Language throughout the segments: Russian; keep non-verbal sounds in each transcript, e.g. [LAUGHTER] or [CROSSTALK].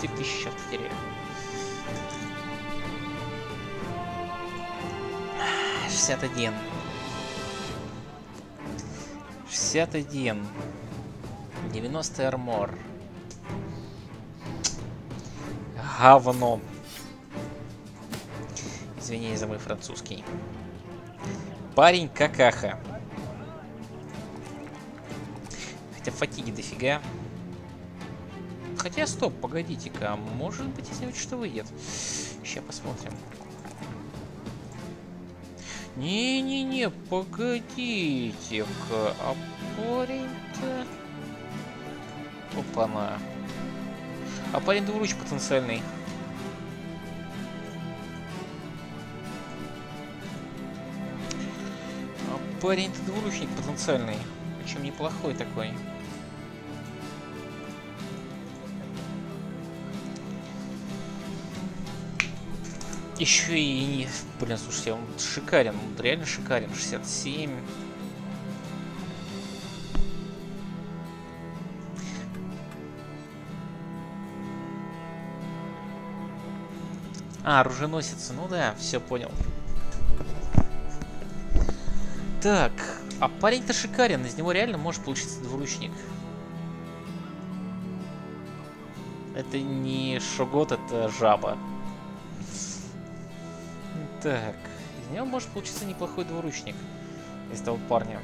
4000 сейчас потеряю. 61. 61. 90 армор. Говно. Извини за мой французский. Парень какаха. Хотя фатиги дофига. Хотя, стоп, погодите-ка. Может быть, если вот что выйдет. Сейчас посмотрим. Не-не-не, погодите-ка. А парень-то... Опа-на. А парень двуруч потенциальный. А парень-то двуручник потенциальный. Причем неплохой такой. Еще и... Блин, слушайте, он шикарен. Он реально шикарен. 67. А, оруженосец. Ну да, все понял. Так, а парень-то шикарен. Из него реально может получиться двуручник. Это не Шогот, это жаба. Так, из него может получиться неплохой двуручник. Из того парня.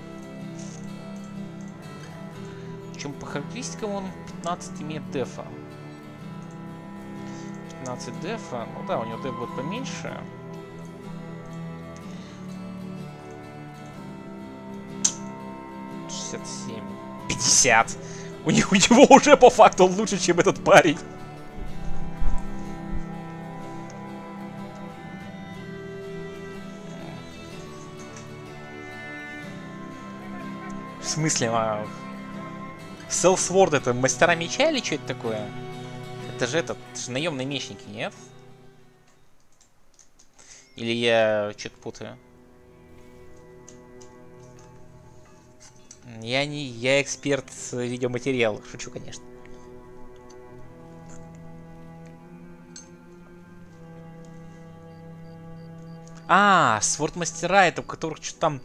Причем по характеристикам он 15 имеет дефа. 15 дефа. Ну да, у него деф будет поменьше. Семь. Пятьдесят. У, них, у него уже по факту лучше, чем этот парень. Смысле, а... Селсворд это мастера меча или что это такое? Это же этот, это же наемные мечники, нет? Или я что-то путаю? Я не, я эксперт видеоматериалов, шучу, конечно. А, сворд-мастера, это у которых что-то там...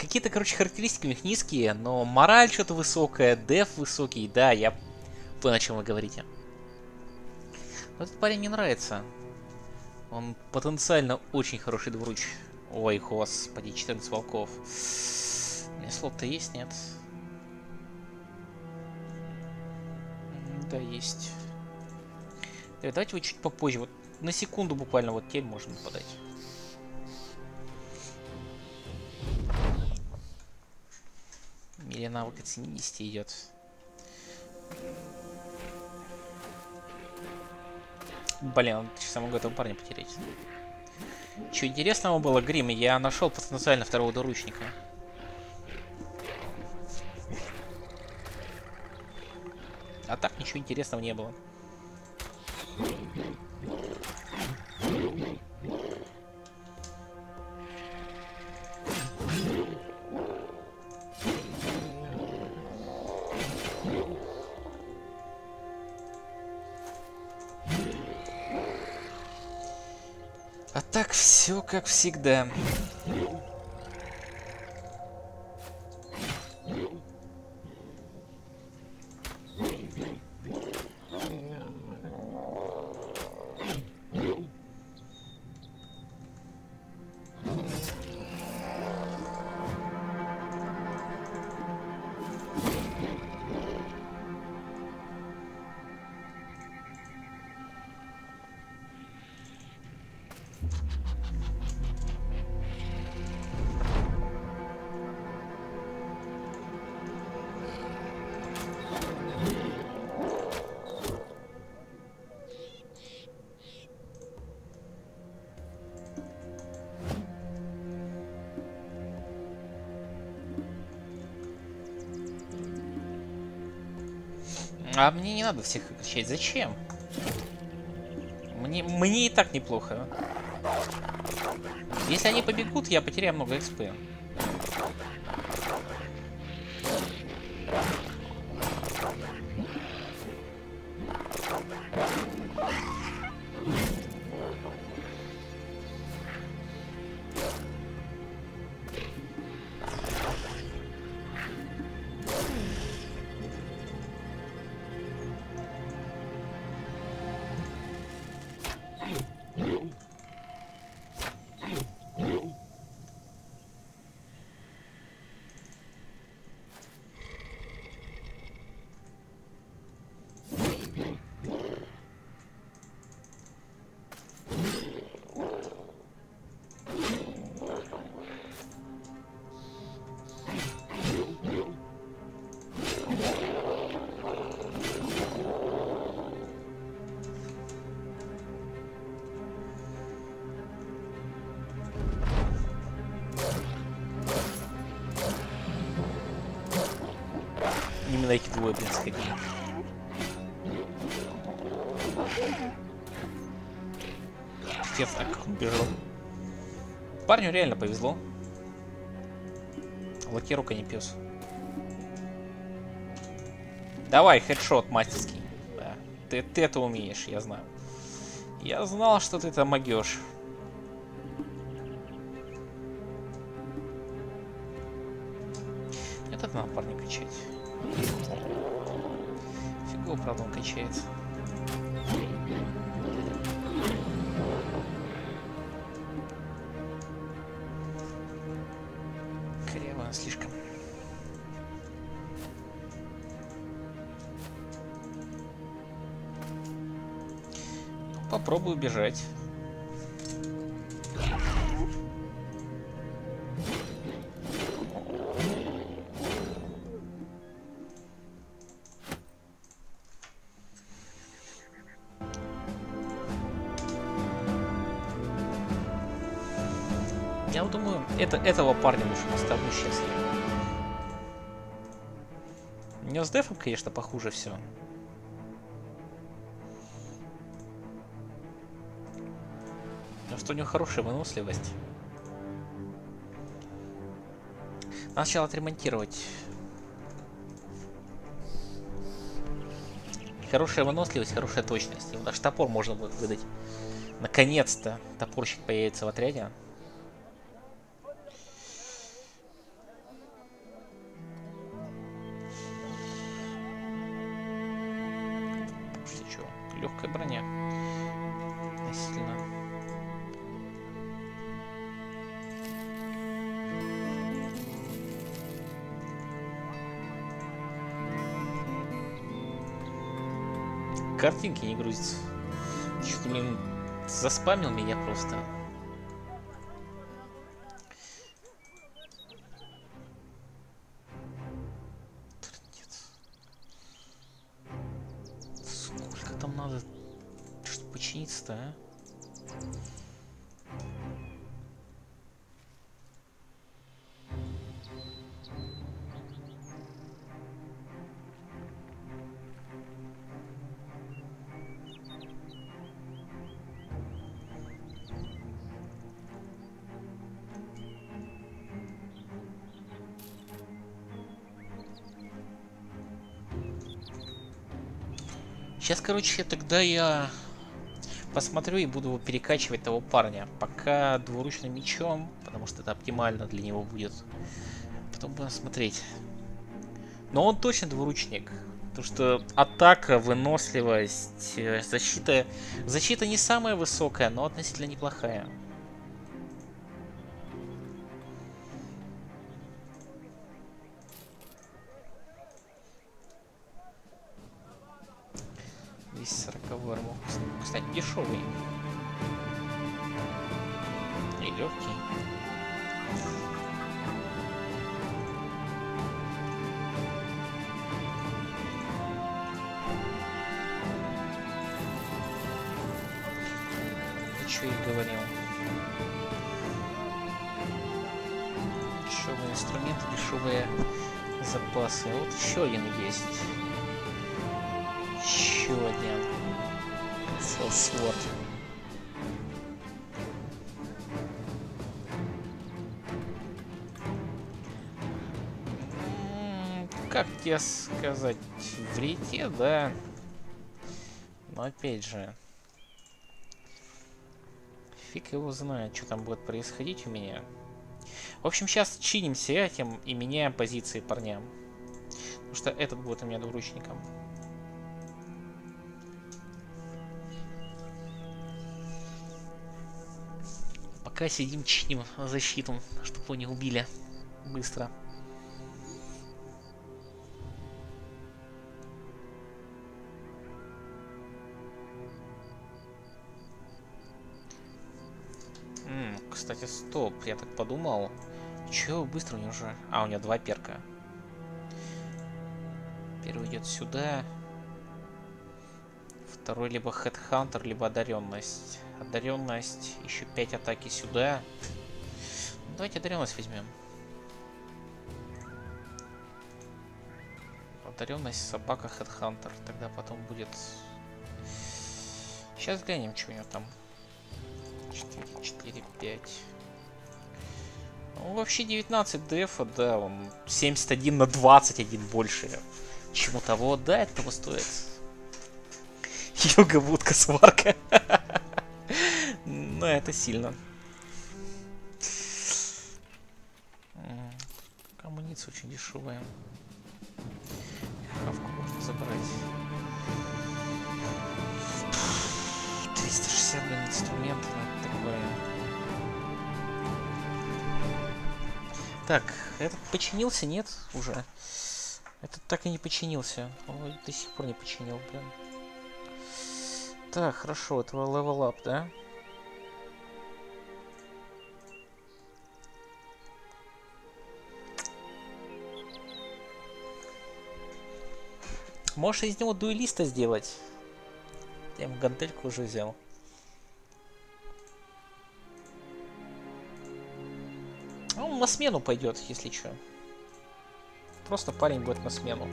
Какие-то, короче, характеристики у них низкие, но мораль что-то высокая, деф высокий, да, я понял, о чем вы говорите. Но этот парень мне нравится. Он потенциально очень хороший двуруч. Ой, господи, 14 волков. У меня слот-то есть, нет? Да, есть. Давайте вы чуть попозже. Вот на секунду буквально вот тель можно подать. Или навык оценести идет. Блин, сейчас я могу этого парня потерять. Что интересного было, Грим, я нашел потенциально второго доручника. А так ничего интересного не было. А так все как всегда. Надо всех качать. Зачем? Мне, мне и так неплохо. Если они побегут, я потеряю много экспы. Двое, блин, а как он бежал. Парню реально повезло. Лакирука не пес. Давай, хедшот мастерский. Да. Ты, ты это умеешь, я знаю. Я знал, что ты это могешь. Попробую бежать. Я вот думаю, это, этого парня лучше сейчас я. У него с дефом, конечно, похуже все. У него хорошая выносливость. Надо сначала отремонтировать. Хорошая выносливость, хорошая точность. Даже топор можно будет выдать. Наконец-то топорщик появится в отряде. Не грузятся. Что-то, блин, заспамил меня просто. Короче, тогда я посмотрю и буду перекачивать того парня. Пока двуручным мечом, потому что это оптимально для него будет. Потом будем смотреть. Но он точно двуручник. Потому что атака, выносливость, э, защита... Защита не самая высокая, но относительно неплохая. Опять же. Фиг его знает, что там будет происходить у меня. В общем, сейчас чинимся этим и меняем позиции парням. Потому что этот будет у меня двуручником. Пока сидим, чиним защиту, чтобы его не убили быстро. Я так подумал. Че, быстро у него уже... А, у него два перка. Первый идет сюда. Второй либо Headhunter, либо одаренность. Одаренность, еще 5 атаки сюда. Давайте одаренность возьмем. одаренность, собака, хедхантер. Тогда потом будет... Сейчас глянем, что у него там. 4, 4, 5. Ну, вообще 19 дефа, да, он 71 на 21 больше, чем у того, да, это того стоит. Йога, будка, сварка. [LAUGHS] Ну, это сильно. Амуниция очень дешевая. Хавку можно забрать. 360 блин, инструментов, ну, такое. Так, этот починился, нет, уже? Этот так и не починился. Он до сих пор не починил, блин. Так, хорошо, это level up, да? Можешь из него дуэлиста сделать. Я ему гантельку уже взял. На смену пойдет, если что. Просто парень будет на смену.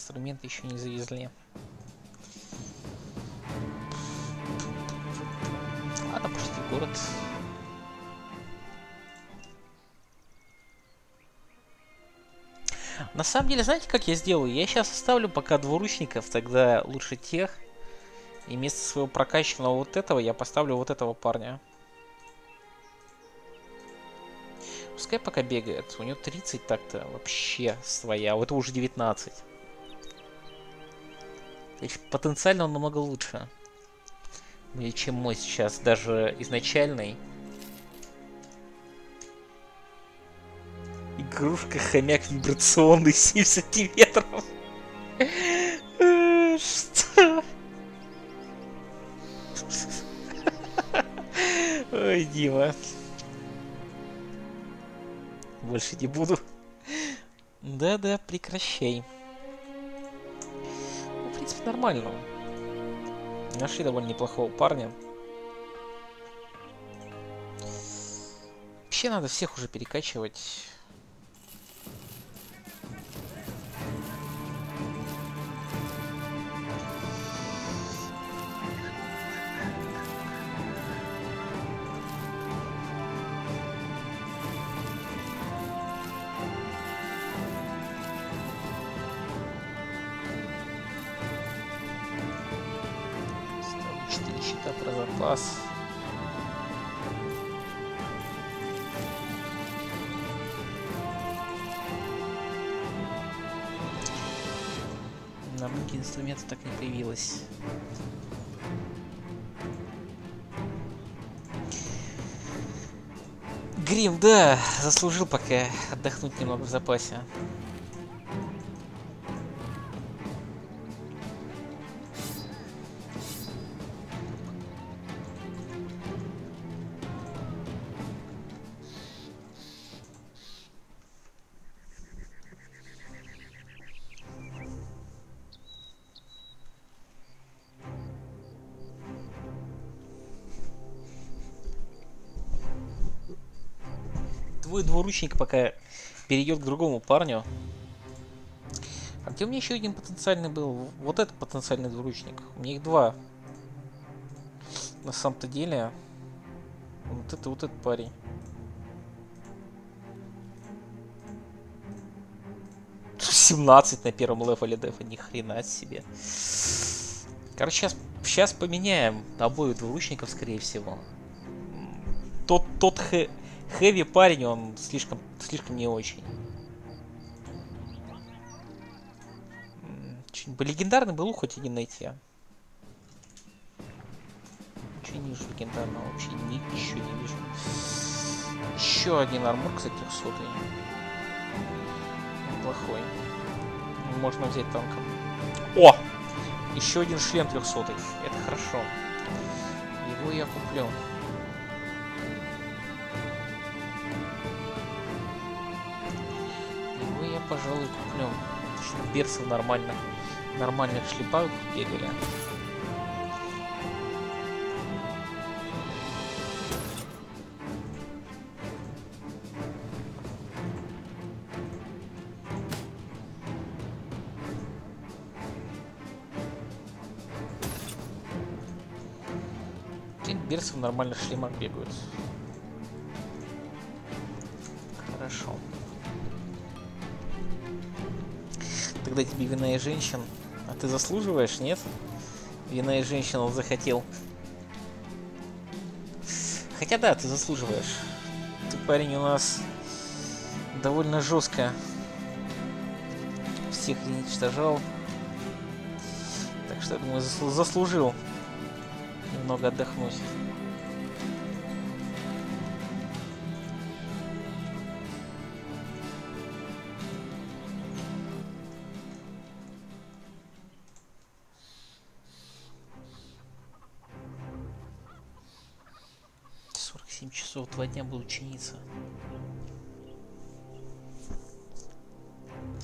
Инструменты еще не завезли. Ладно, пошли в город. На самом деле, знаете, как я сделаю? Я сейчас оставлю пока двуручников, тогда лучше тех. И вместо своего прокачанного вот этого я поставлю вот этого парня. Пускай пока бегает. У него 30 так-то вообще своя. А у этого уже 19. Потенциально он намного лучше. Чем мой сейчас, даже изначальный. Игрушка хомяк вибрационный [LAUGHS] 7 сантиметров. Что? Ой, Дима. Больше не буду. Да-да, прекращай. Ну, в принципе, нормально. Нашли довольно неплохого парня. Вообще надо всех уже перекачивать. Появилось. Грим, да, заслужил пока отдохнуть немного в запасе. Твой двуручник пока перейдет к другому парню. А где у меня еще один потенциальный был? Вот этот потенциальный двуручник. У меня их два. На самом-то деле. Вот это вот этот парень. Семнадцать на первом левеле дефа, ни хрена себе. Короче, сейчас, сейчас поменяем обоих двуручников, скорее всего. Тот, тот хэ, Хэви парень, он слишком, слишком не очень. Что-нибудь легендарный был хоть один найти. А? Ничего не вижу легендарного, вообще ничего не вижу. Еще один армор, кстати, сотый. Неплохой. Можно взять танком. О! Еще один шлем 300. Это хорошо. Его я куплю. Пожалуй, куплю. Чтобы персы нормально, нормальных шлепах бегали. берсы в нормальных шлемах бегают. Тогда тебе вина и женщин. А ты заслуживаешь, нет? Вина и женщин он захотел. Хотя да, ты заслуживаешь. Ты парень у нас довольно жестко всех уничтожал. Так что я думаю, заслужил немного отдохнуть. Два дня буду чиниться.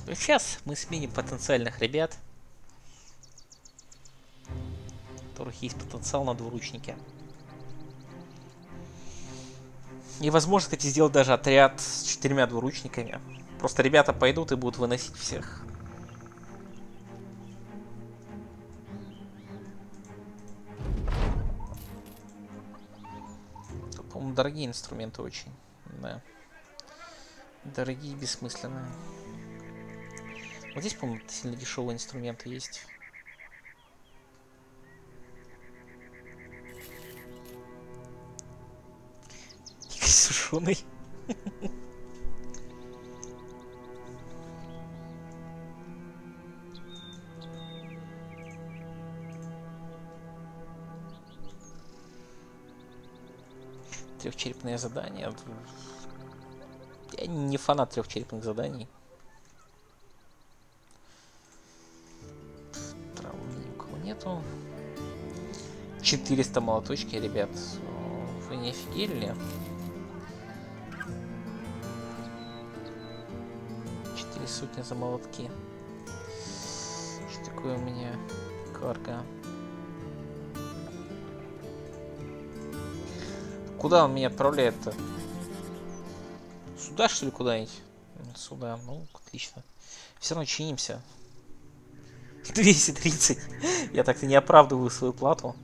Сейчас мы сменим потенциальных ребят. которых есть потенциал на двуручнике. И возможно, кстати, сделать даже отряд с четырьмя двуручниками. Просто ребята пойдут и будут выносить всех. По-моему, дорогие инструменты очень. Да. Дорогие и бессмысленные. Вот здесь, по-моему, сильно дешевые инструменты есть. [LAUGHS] сушеный. [LAUGHS] Трехчерепное задание. Я не фанат трехчерепных заданий. Травы никого нету. 400 молоточки, ребят. Вы не офигели? сотни за молотки. Что такое у меня карга? Куда он меня отправляет-то? Сюда, что ли, куда-нибудь? Сюда. Ну, отлично. Все равно чинимся. [LAUGHS] 230. Я так-то не оправдываю свою плату.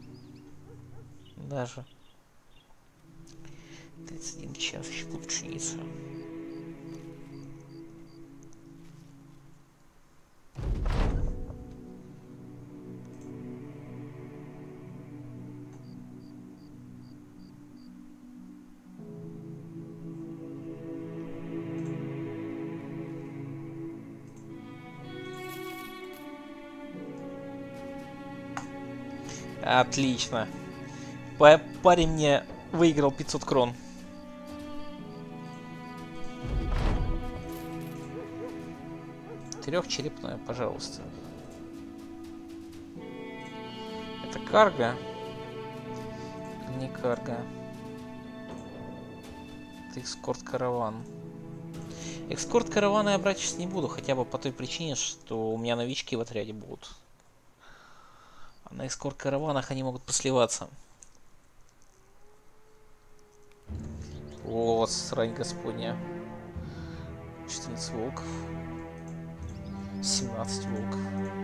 Даже. 31 час еще буду чиниться. Отлично. Парень мне выиграл 500 крон. Трехчерепное, пожалуйста. Это карга? Не карга. Это эскорт-караван. Экскорт-каравана я брать сейчас не буду, хотя бы по той причине, что у меня новички в отряде будут на эскорт-караванах они могут посливаться. Вот, срань господня. 14 волков. 17 волков.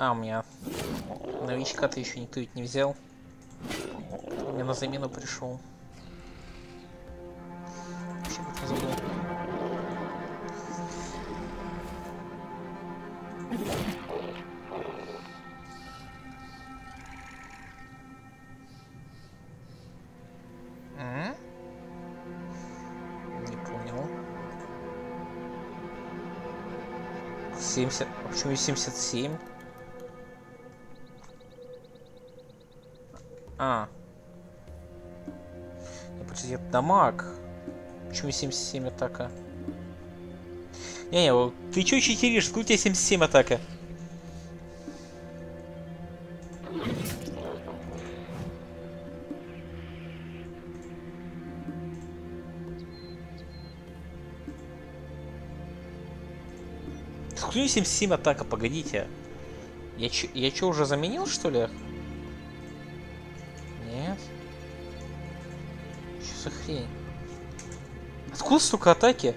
А, у меня новичка-то еще никто ведь не взял. Мне на замену пришел. Не понял. 70. А почему 77? Дамаг. Почему 77 атака? Не-не, ты чё читеришь? Сколько у тебя 77 атака? Сколько у него 77 атака? Погодите. Я чё, я чё, уже заменил, что ли? Откуда столько атаки?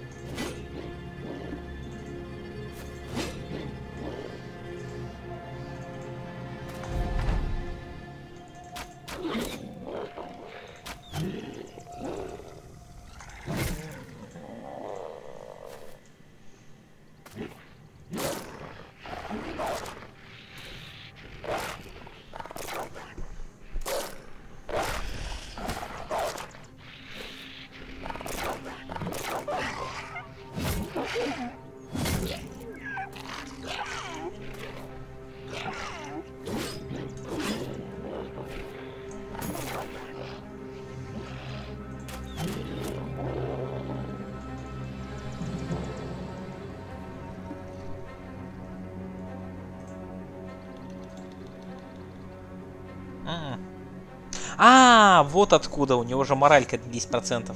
Вот откуда у него же моралька 10%.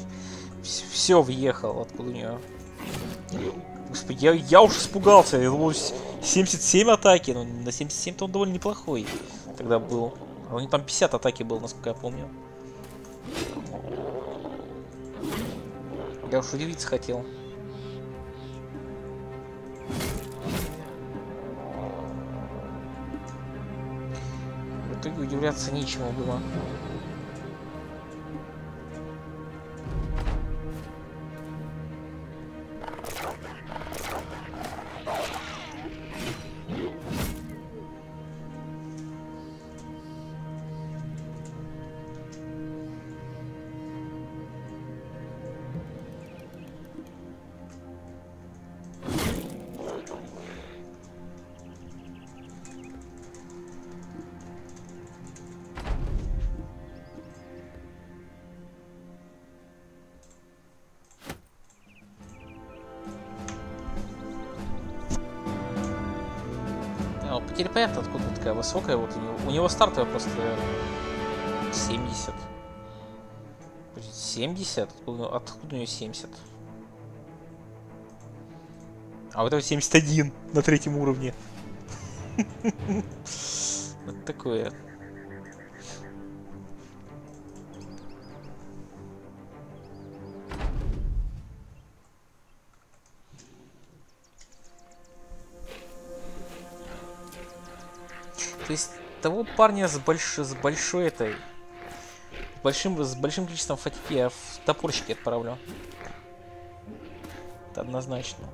Все въехал, откуда у него. Господи, я, я уж испугался. Я думал, с- 77 атаки. Ну, на 77-то он довольно неплохой тогда был. А у него там 50 атаки был, насколько я помню. Я уж удивиться хотел. В итоге удивляться нечему было. Высокая. Вот у него, у него стартовая просто 70. Подожди, 70? Откуда, откуда у нее 70? А вот это 71 на третьем уровне. [LAUGHS] Вот такое. Того парня с, больш... с большой этой... Большим... С большим количеством фатики я в топорщики отправлю. Это однозначно.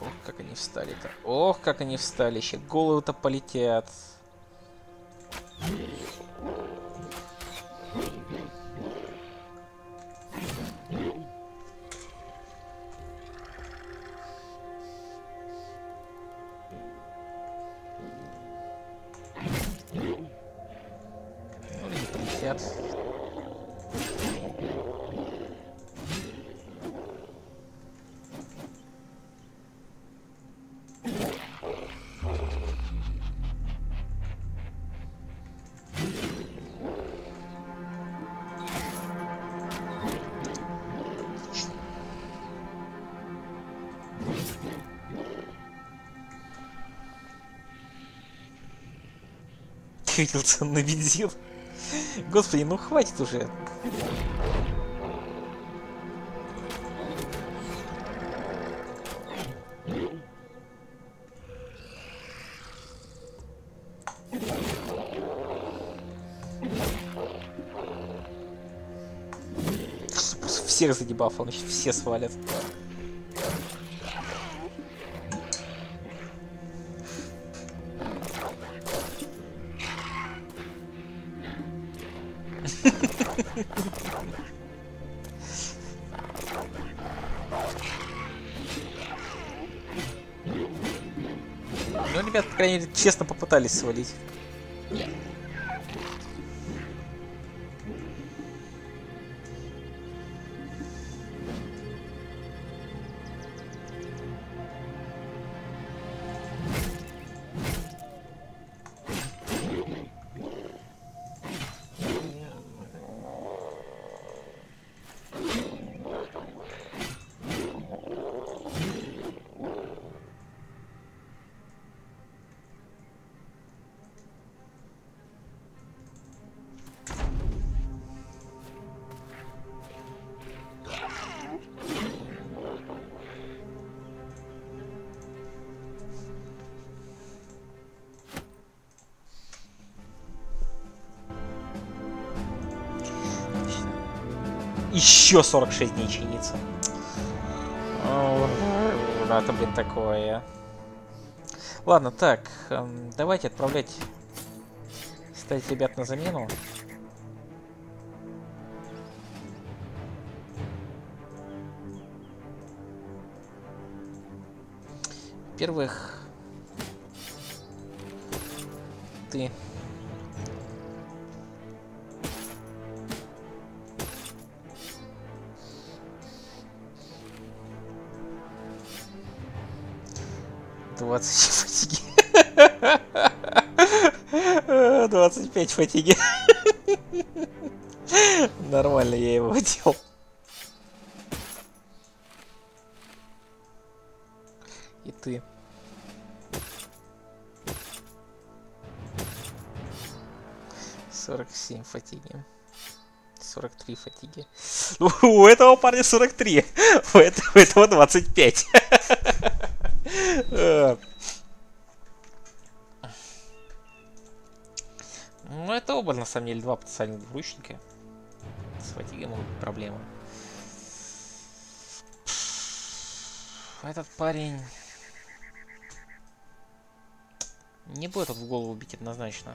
Ох, как они встали-то. Ох, как они встали. Еще головы-то полетят. расширил на бензин. Господи, ну хватит уже. Всех задебафал, значит все свалят. Ну, ребят, по крайней мере, честно попытались свалить. Еще 46 дней чинится. Ну, это, блин, такое. Ладно, так, эм, давайте отправлять ставить ребят на замену. Во-первых, ты двадцать [LAUGHS] фатиги. Двадцать пять фатиги. Нормально я его делал. И ты. Сорок семь фатиги. 43 фатиги. У этого парня 43. У этого, у этого 25. Самом деле, два потенциальных двуручника. С фатигой могут проблемы. Этот парень... Не будет в голову бить однозначно.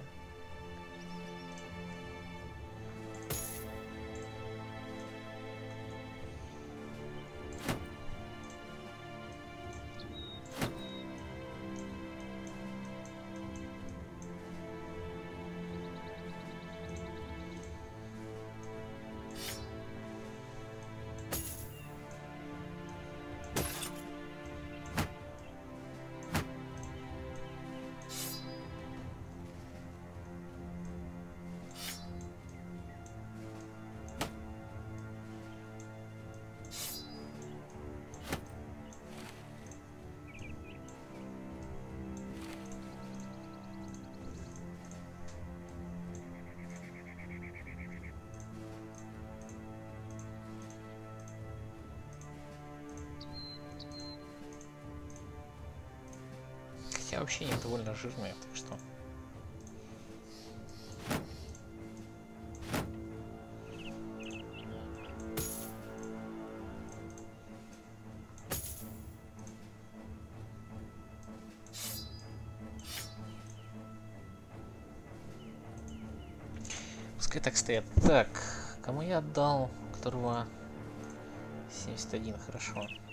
Не довольно жирные, так что... Пускай так стоят. Так, кому я отдал, которого 71, хорошо. Нормально.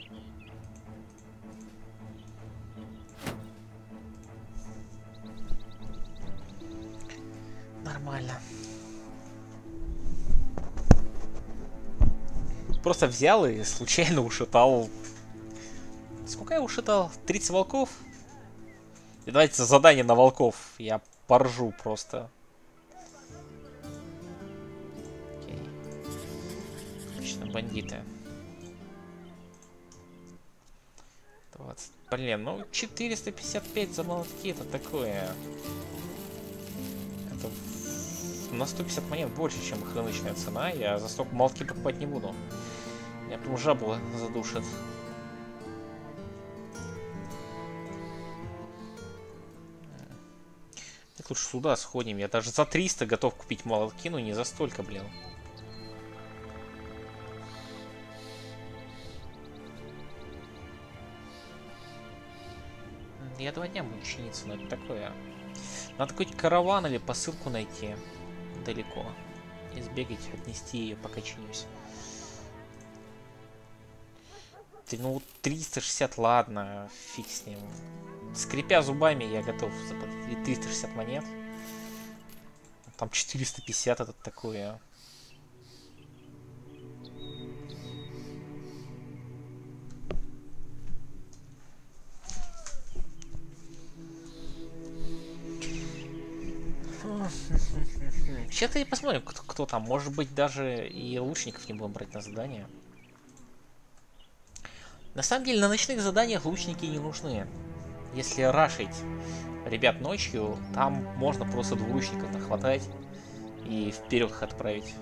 Просто взял и случайно ушатал. Сколько я ушатал? 30 волков? И давайте задание на волков. Я поржу просто. Окей. Отлично, бандиты. 20. Блин, ну 455 за молотки это такое. Это на 150 монет больше, чем их рыночная цена. Я за столько молотки покупать не буду жабу задушит. Так лучше сюда сходим. Я даже за 300 готов купить молотки, но не за столько, блин. Я два дня буду чиниться, но это такое. Надо какой-то караван или посылку найти далеко. И сбегать, отнести ее, пока чинюсь. Ты, ну, 360, ладно, фиг с ним. Скрипя зубами, я готов заплатить 360 монет. Там 450 это такое. Сейчас и посмотрим, кто, кто там. Может быть, даже и лучников не будем брать на задание. На самом деле, на ночных заданиях лучники не нужны. Если рашить ребят ночью, там можно просто двуручников нахватать и вперед их отправить.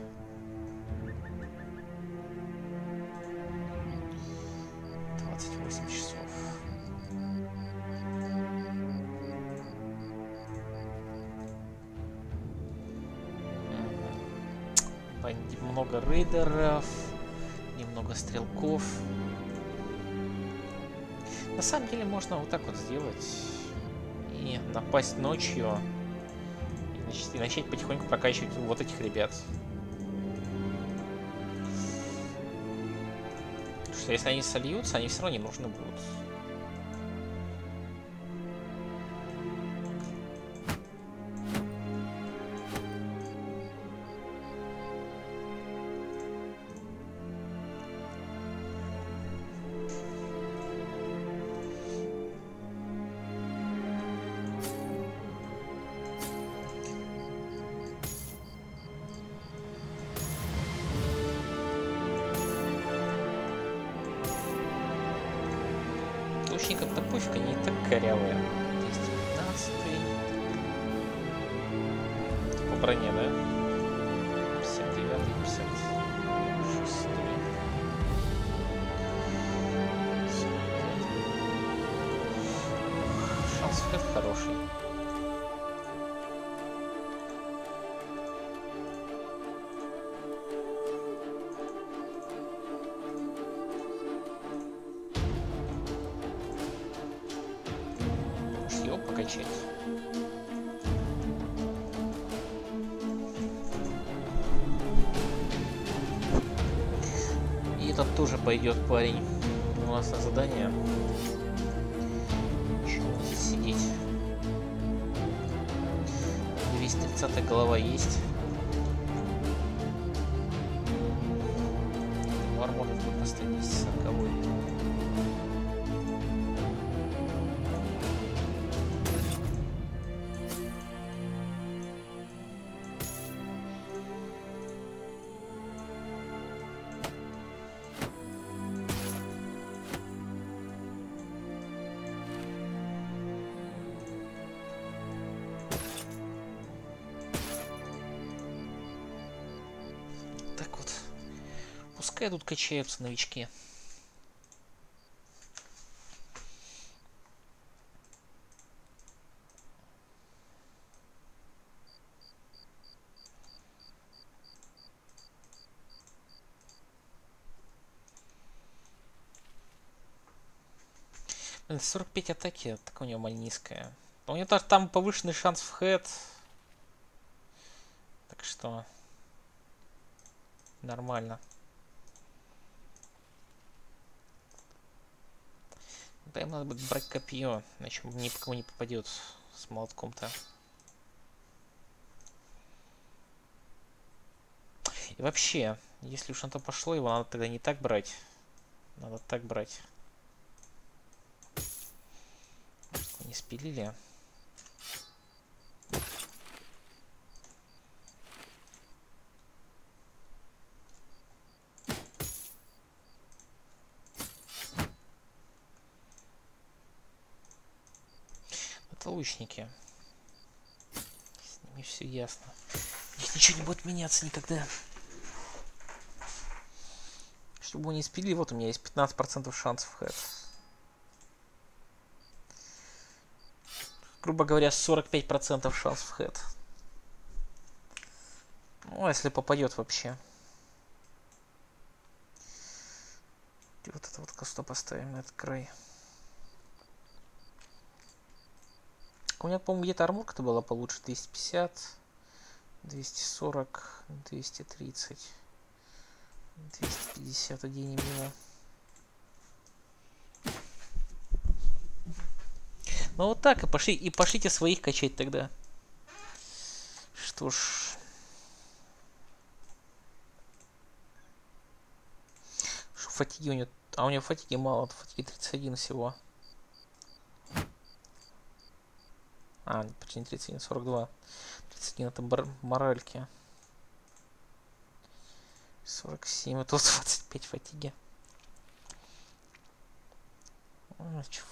много рейдеров, немного стрелков. На самом деле можно вот так вот сделать и напасть ночью и, значит, и начать потихоньку прокачивать вот этих ребят. Потому что если они сольются, они все равно не нужны будут. Пойдет парень у нас на задание. Чего здесь сидеть? 230 голова есть. Тут качаются новички. Блин, 45 атаки, так у него маль низкая. у него даже там повышенный шанс в хед. Так что... Нормально. Прям надо будет брать копье, иначе ни по кому не попадет с молотком-то. И вообще, если уж на то пошло, его надо тогда не так брать. Надо так брать. Не спилили. Лучники. С ними все ясно. Их ничего не будет меняться никогда. Чтобы его не спили, вот у меня есть 15% шансов хэт. Грубо говоря, 45% шансов хэт. Ну, а если попадет вообще. И вот это вот косто поставим на этот край. У меня, по-моему, где-то армурка-то была получше. 250, 240, 230, 250 оденем его. Ну вот так и пошли, и пошлите своих качать тогда. Что ж. Фатиги у него... А у него фатиги мало, фатиги 31 всего. А, почти не 31, 42. 31 это бар моральки. 47, это 25 фатиги.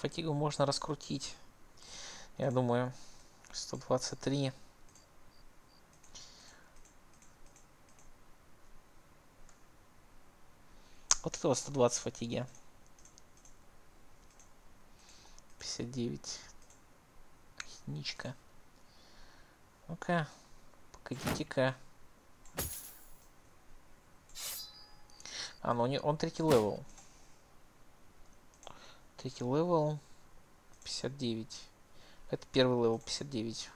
Фатигу можно раскрутить. Я думаю, 123. Вот этого 120 фатиги. 59. Ничка. Ну-ка, погодите-ка. А, ну не, он третий level. Третий level 59. Это первый level 59.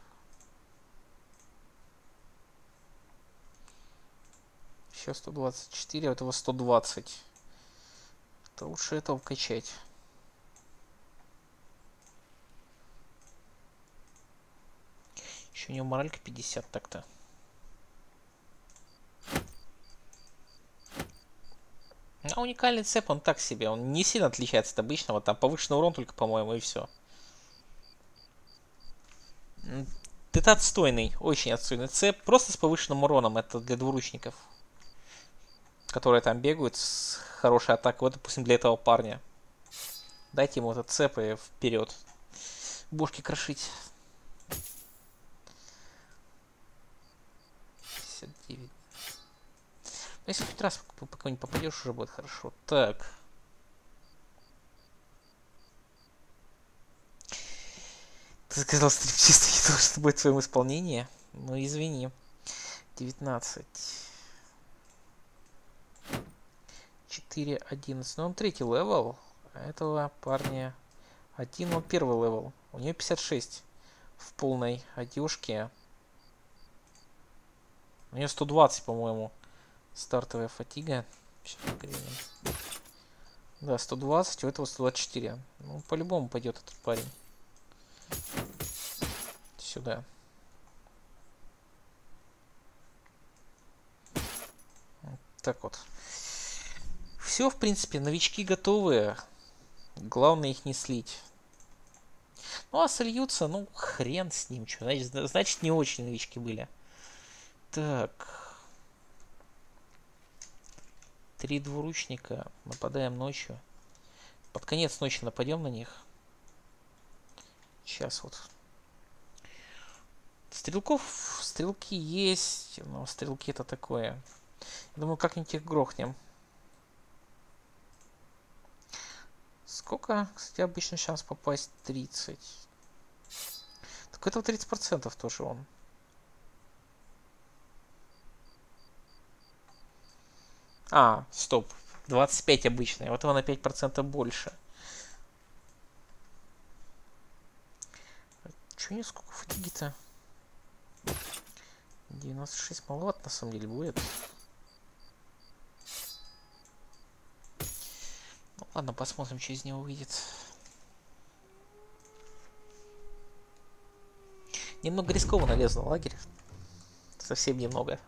Еще 124, а этого 120. Это лучше этого качать. Еще у него моралька 50 так-то. А уникальный цеп, он так себе. Он не сильно отличается от обычного. Там повышенный урон только, по-моему, и все. Это отстойный, очень отстойный цеп. Просто с повышенным уроном. Это для двуручников. Которые там бегают с хорошей атакой. Вот, допустим, для этого парня. Дайте ему этот цеп и вперед. Бошки крошить. 59. Ну, если хоть раз по кого-нибудь попадешь, уже будет хорошо. Так. Ты сказал стриптист не что будет в твоем исполнении. Ну, извини. 19. 4, 11. Ну, он третий level. А этого парня один, он первый level. У нее 56 в полной одежке. У нее 120, по-моему, стартовая фатига. Да, 120, у этого 124. Ну, по-любому пойдет этот парень. Сюда. Так вот. Все, в принципе, новички готовые. Главное их не слить. Ну, а сольются, ну, хрен с ним. Что, значит, значит, не очень новички были. Так. Три двуручника. Нападаем ночью. Под конец ночи нападем на них. Сейчас вот. Стрелков, стрелки есть, но стрелки это такое. Думаю, как-нибудь их грохнем. Сколько, кстати, обычно шанс попасть? 30. Так это 30% тоже он. А, стоп. 25 обычный. Вот его на 5% больше. Че не сколько фатиги-то? 96 маловато на самом деле будет. Ну ладно, посмотрим, что из него выйдет. Немного рискованно лезу на лагерь. Совсем немного.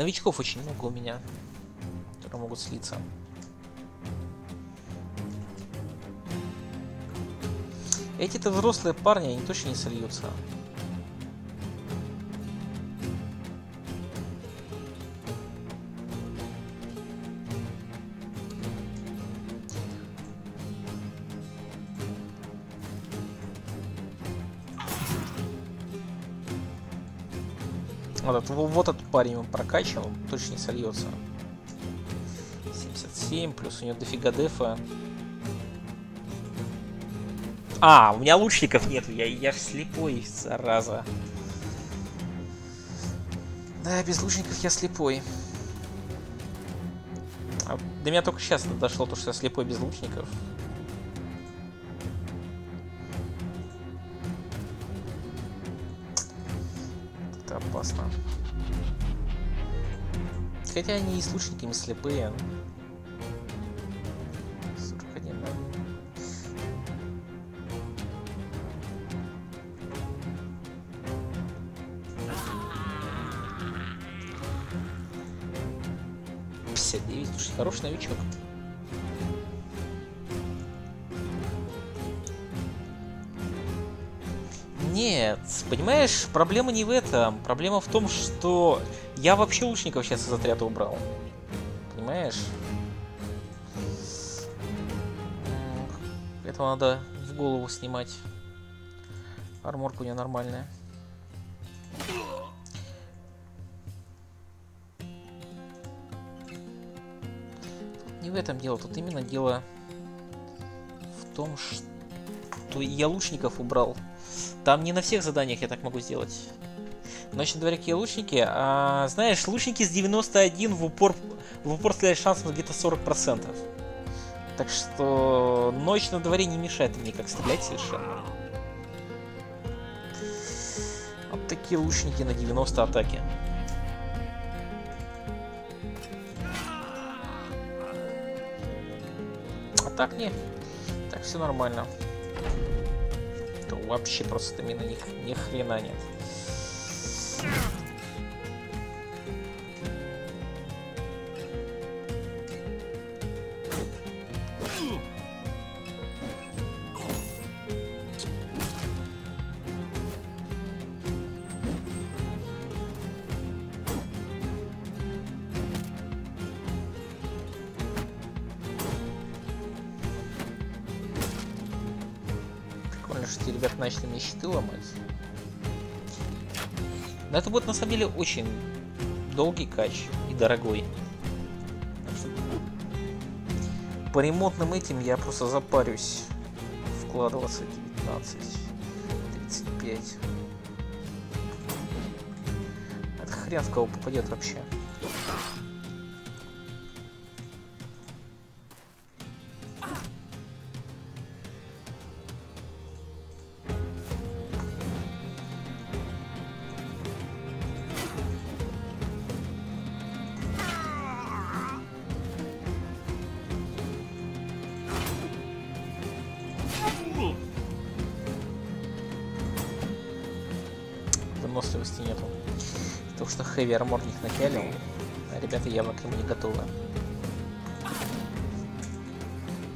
Новичков очень много у меня, которые могут слиться. Эти-то взрослые парни, они точно не сольются. Вот вот этот парень мы прокачивал, точно не сольется. 77, плюс у него дофига дефа. А, у меня лучников нету, я, я слепой, зараза. Да, без лучников я слепой. до меня только сейчас дошло, то, что я слепой без лучников. Опасно. Хотя они и с лучниками слепые. 41, да. Пятьдесят девять, слушай, хороший новичок. Понимаешь, проблема не в этом. Проблема в том, что я вообще лучников сейчас из отряда убрал. Понимаешь? Это надо в голову снимать. Арморка у нее нормальная. Не в этом дело, тут именно дело в том, что я лучников убрал. Там не на всех заданиях я так могу сделать. Ночь на дворе какие лучники? А, знаешь, лучники с 91 в упор, в упор стрелять шансом где-то 40%. Так что ночь на дворе не мешает мне как стрелять совершенно. Вот такие лучники на 90 атаки. А так не. Так все нормально вообще просто стамина ни, ни хрена нет. Ломать. Но это будет на самом деле очень долгий кач и дорогой. По ремонтным этим я просто запарюсь вкладываться 19, 35. Это хрен в кого попадет вообще. Хэви армор них напялил, а ребята явно к нему не готовы.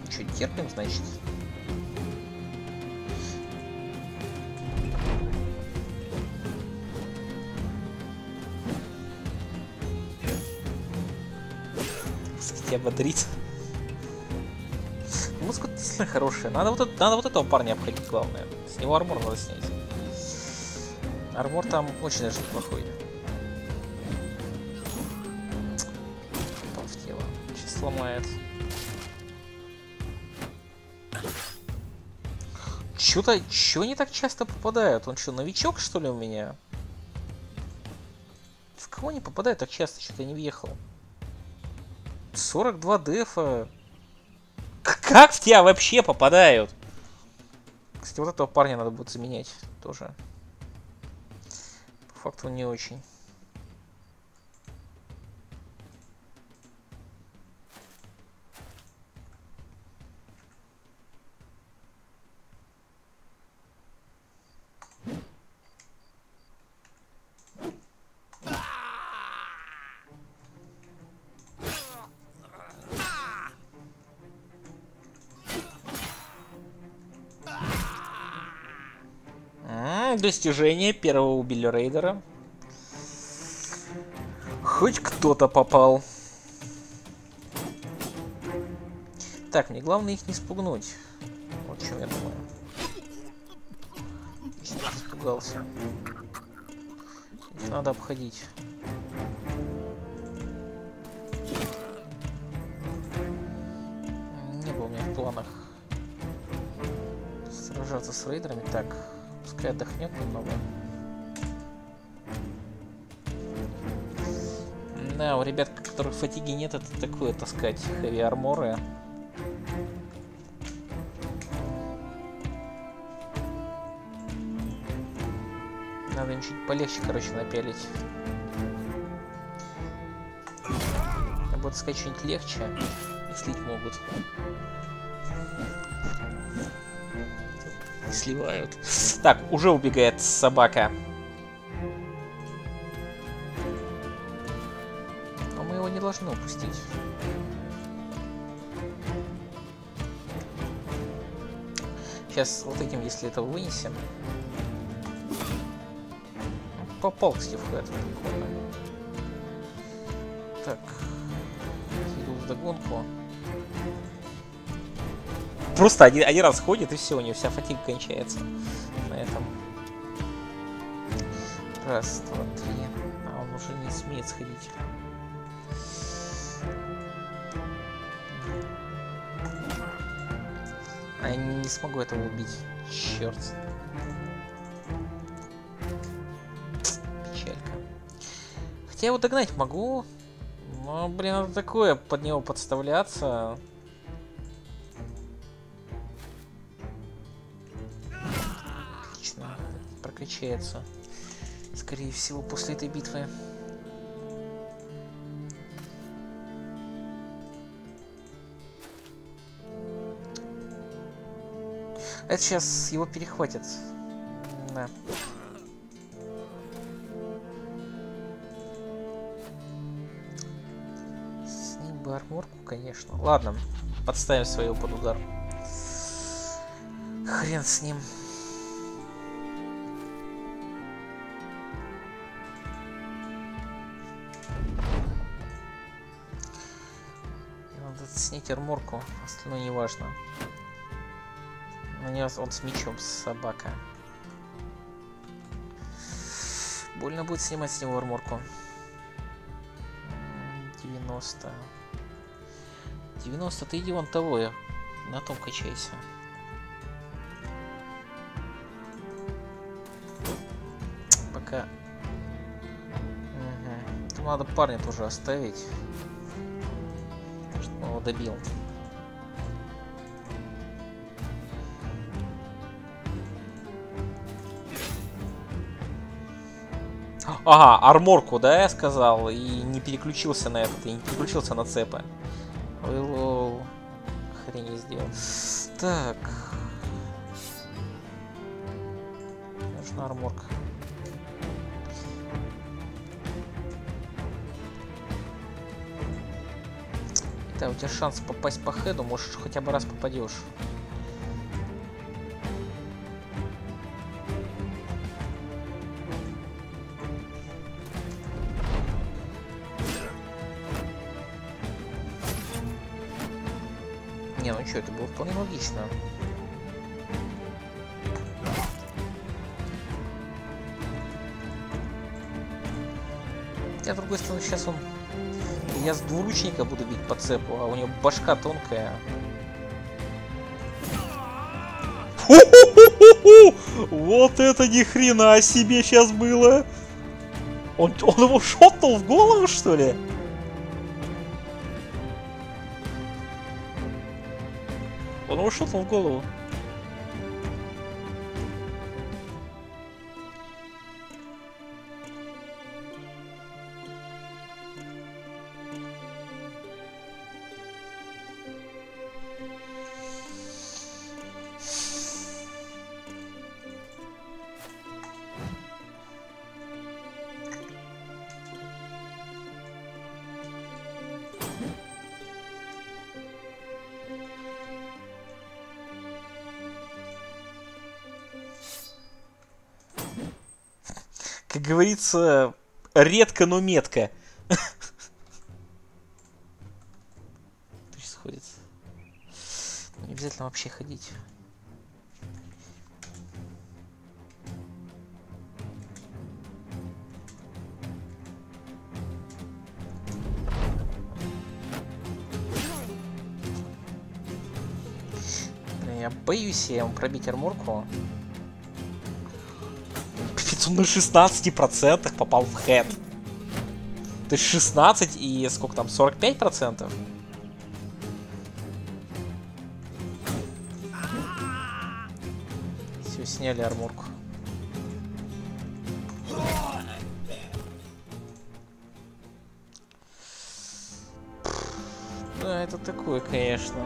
Что, терпим, значит? Тебя бодрить. Музыка действительно хорошая. Надо вот, надо вот этого парня обходить, главное. С него армор надо снять. Армор там очень даже неплохой. Чё-то, чё они так часто попадают? Он что, новичок, что ли, у меня? В кого не попадает так часто? Что-то не въехал. 42 дефа. Как в тебя вообще попадают? Кстати, вот этого парня надо будет заменять тоже факту не очень. Достижение первого убили рейдера. Хоть кто-то попал. Так, мне главное их не спугнуть. Вот чем я думаю. Испугался. Их надо обходить. Не было у меня в планах сражаться с рейдерами. Так, Пускай отдохнет немного. Да, у ребят, у которых фатиги нет, это такое таскать хэви арморы. Надо им чуть полегче, короче, напялить. Сказать что-нибудь легче. И слить могут. Сливают. Так, уже убегает собака. Но мы его не должны упустить. Сейчас вот этим, если это вынесем. Попал, кстати, в хэт. Так. Иду в догонку. Просто один, один раз и все, у него вся фатига кончается на этом. Раз, два, три. А он уже не смеет сходить. А я не смогу этого убить. Черт. Печалька. Хотя его догнать могу. Но, блин, это такое под него подставляться. Прокачается. Скорее всего, после этой битвы. Это сейчас его перехватит. Да. С ним бы арморку, конечно. Ладно, подставим своего под удар. Хрен с ним. Снять арморку, остальное не важно. У него он с мечом собака. Больно будет снимать с него арморку. 90. 90, ты иди вон того, я на том качайся. Пока. Угу. Тут надо парня тоже оставить добил. Ага, арморку, да, я сказал, и не переключился на этот, и не переключился на цепы. Ой, лол. Хрень сделал. Так. Нужна арморка. Да, у тебя шанс попасть по хеду, может хотя бы раз попадешь. Не, ну что, это было вполне логично. Двуручника буду бить по цепу, а у него башка тонкая. Вот это ни хрена себе сейчас было! Он, он его шотнул в голову, что ли? Он его шотнул в голову. Говорится, редко, но метко. [LAUGHS] Что сходит? Не обязательно вообще ходить. Я боюсь я ему пробить арморку он на 16% попал в хэт. То есть 16 и сколько там, 45 процентов? Все, сняли арморку. Да, это такое, конечно.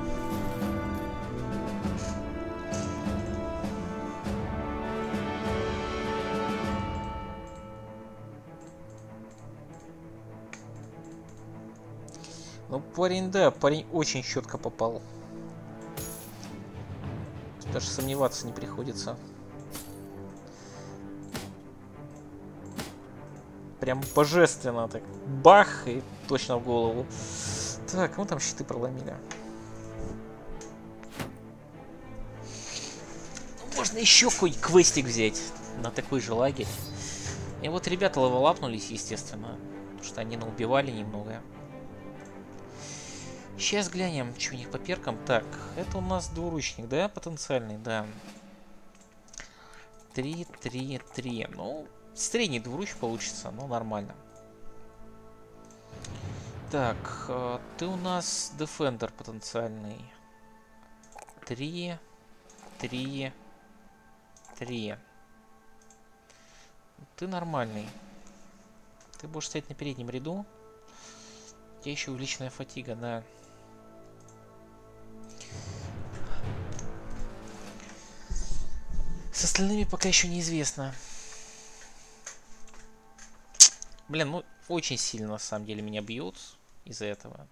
Парень, да, парень очень четко попал. Даже сомневаться не приходится. Прям божественно так. Бах! И точно в голову. Так, мы там щиты проломили. Можно еще какой квестик взять на такой же лагерь. И вот ребята левелапнулись, естественно. Потому что они наубивали немного. Сейчас глянем, что у них по перкам. Так, это у нас двуручник, да, потенциальный, да. 3, 3, 3. Ну, средний двуруч получится, но нормально. Так, э, ты у нас Defender потенциальный. 3, 3, 3. Ты нормальный. Ты будешь стоять на переднем ряду. У тебя еще увеличенная фатига, да. С остальными пока еще неизвестно. Блин, ну очень сильно на самом деле меня бьют из-за этого.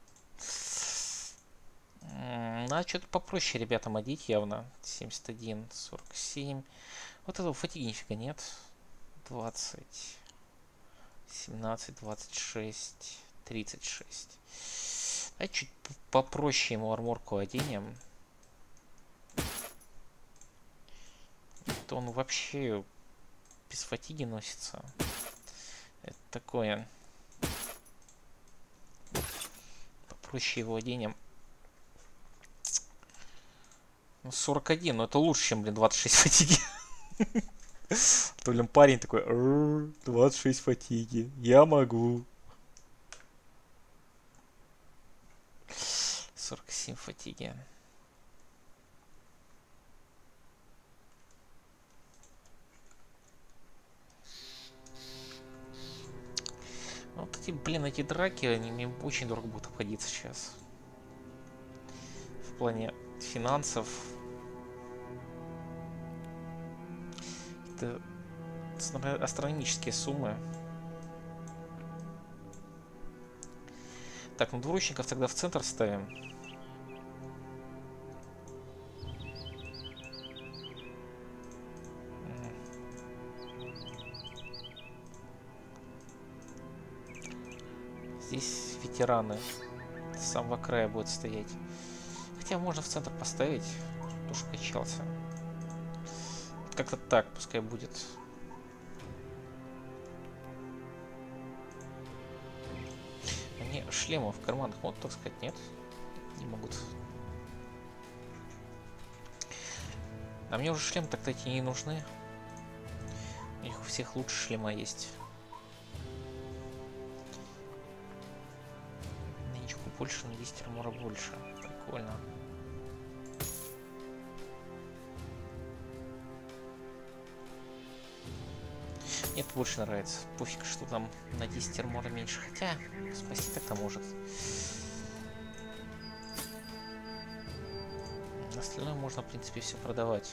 Надо что-то попроще ребятам одеть явно. 71, 47. Вот этого фатиги нифига нет. 20, 17, 26, 36. А чуть попроще ему арморку оденем. То он вообще без фатиги носится. Это такое. Попроще его оденем. Ну, 41, но это лучше, чем, блин, 26 фатиги. То, блин, парень такой, 26 фатиги, я могу. 47 фатиги. Эти, блин, эти драки, они мне очень дорого будут обходиться сейчас. В плане финансов. Это астрономические суммы. Так, ну двуручников тогда в центр ставим. Ветераны с самого края будут стоять. Хотя можно в центр поставить, тоже качался. Как-то так, пускай будет. Они шлемов в карманах могут, так сказать, нет? Не могут. А мне уже шлем так-то эти не нужны. У них у всех лучше шлема есть. Больше, но есть армора больше. Прикольно. Мне это больше нравится. Пофиг, что там на 10 армора меньше. Хотя, спасти так-то может. Остальное можно, в принципе, все продавать.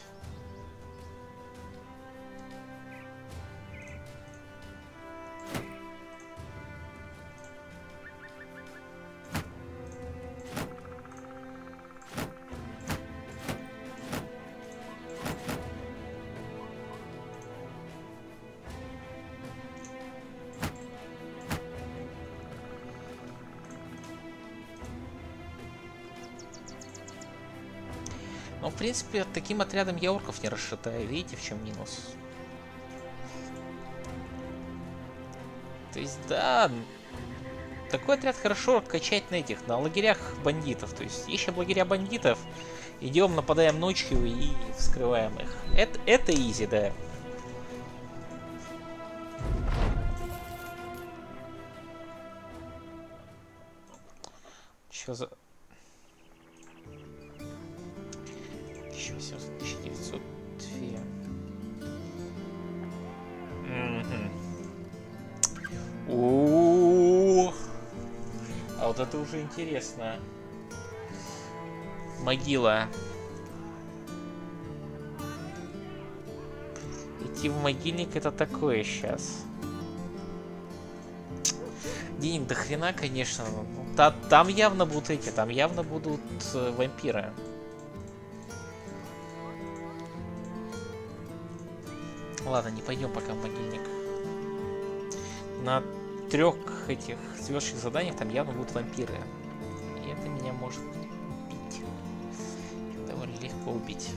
Принципе, таким отрядом я орков не расшатаю. Видите, в чем минус? То есть, да, такой отряд хорошо качать на этих, на лагерях бандитов. То есть, ищем лагеря бандитов, идем, нападаем ночью и вскрываем их. Это, это изи, да. Еще за... 1800, 1902. Угу. А вот это уже интересно. Могила. Идти в могильник это такое сейчас. Денег до хрена, конечно. Та, там явно будут эти, там явно будут э, вампиры. Ладно, не пойдем пока в могильник. На трех этих сверших заданиях там явно будут вампиры. И это меня может убить. Довольно легко убить.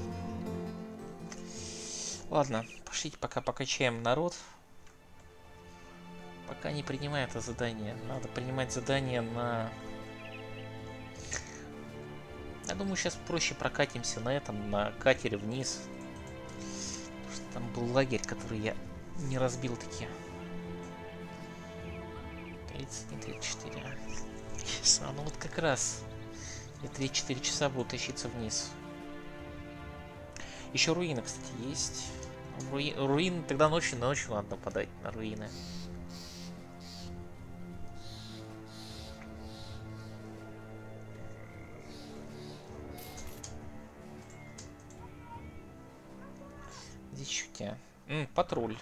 Ладно, пошлите пока покачаем народ. Пока не принимай это задание. Надо принимать задание на... Я думаю, сейчас проще прокатимся на этом, на катере вниз. Там был лагерь, который я не разбил таки. 30, не 34. Часа. Ну вот как раз. И 3-4 часа буду тащиться вниз. Еще руины, кстати, есть. Руи... Руины тогда ночью, ночью надо нападать на руины. Патруль.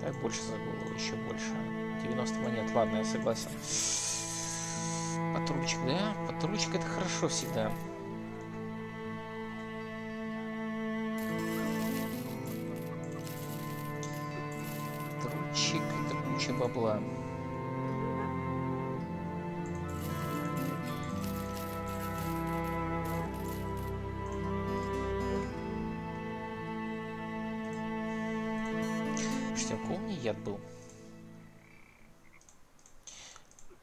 Так, больше за голову, еще больше. 90 монет, ладно, я согласен. Патрульчик, да? Патрульчик это хорошо всегда. Патрульчик это куча бабла. Яд был?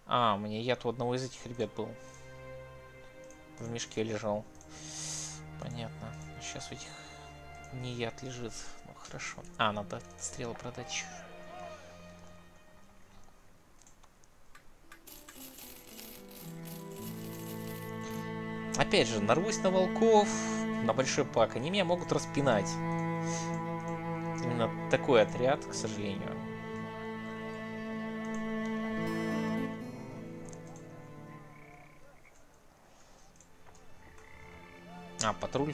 А, у меня яд у одного из этих ребят был. В мешке лежал. Понятно. Сейчас у этих не яд лежит. Ну хорошо. А, надо стрелы продать. Опять же, нарвусь на волков, на большой пак. Они меня могут распинать. Именно такой отряд, к сожалению. А, патруль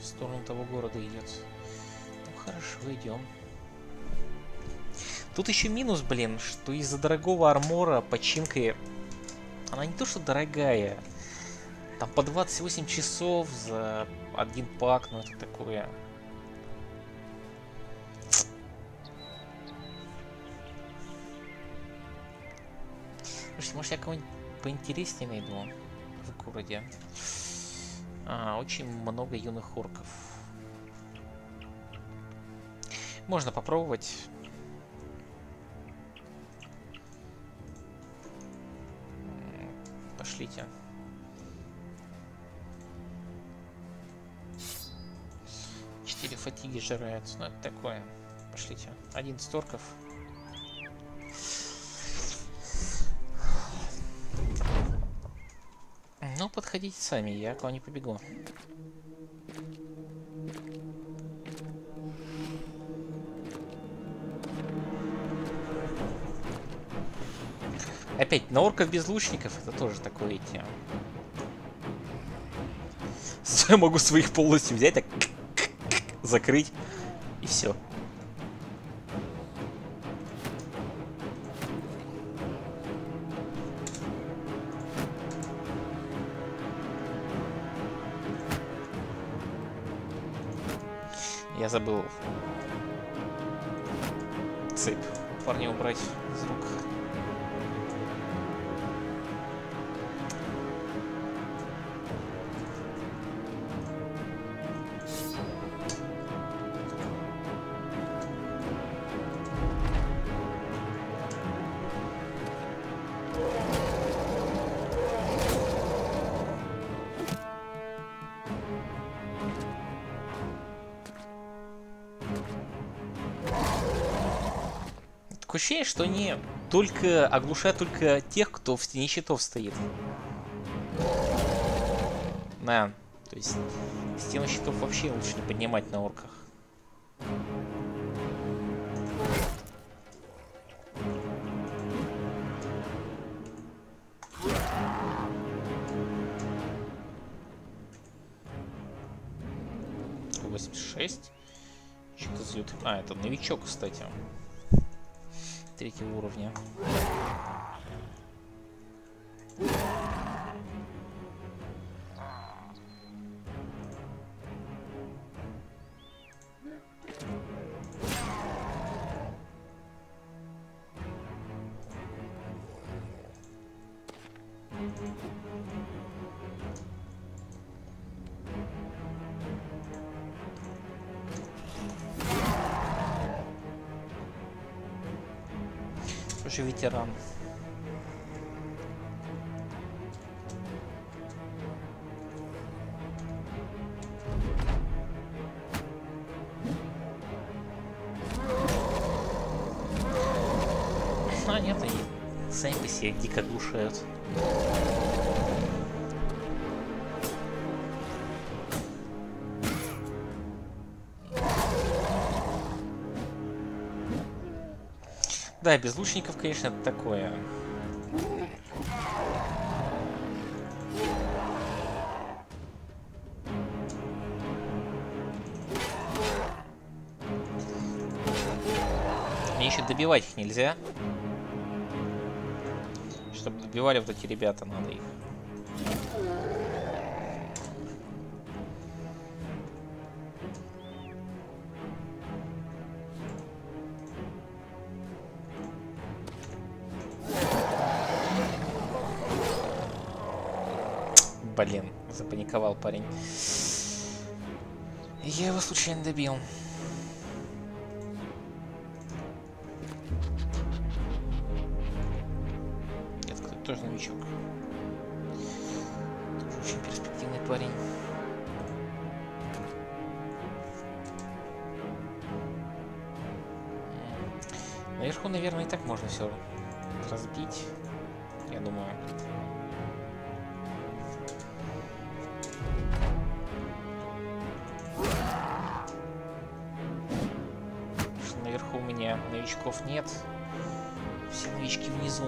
в сторону того города идет. Ну хорошо, идем. Тут еще минус, блин, что из-за дорогого армора починка... Она не то что дорогая. Там по 28 часов за один пак, ну это такое. Слушайте, может я кого-нибудь поинтереснее найду в городе? А, очень много юных орков. Можно попробовать. Пошлите. Четыре фатиги жираются. Ну, это такое. Пошлите. Один сторков. Подходите сами, я к вам не побегу. Опять, на орков без лучников это тоже такое идти. [LAUGHS] Я могу своих полностью взять, так [LAUGHS] закрыть и все. Забыл ощущение, что они только оглушает только тех, кто в стене щитов стоит. На, то есть стену щитов вообще лучше не поднимать на орках. Восемьдесят Что-то зьют. А, это новичок, кстати. Третьего уровня. Ветеран. Да, без лучников, конечно, это такое. Мне еще добивать их нельзя. Чтобы добивали вот эти ребята, надо их. Запаниковал парень. Я его случайно добил. Нет, кто тоже новичок. Тоже очень перспективный парень. Наверху, наверное, и так можно все разбить. Я думаю. Меня новичков нет. Все новички внизу.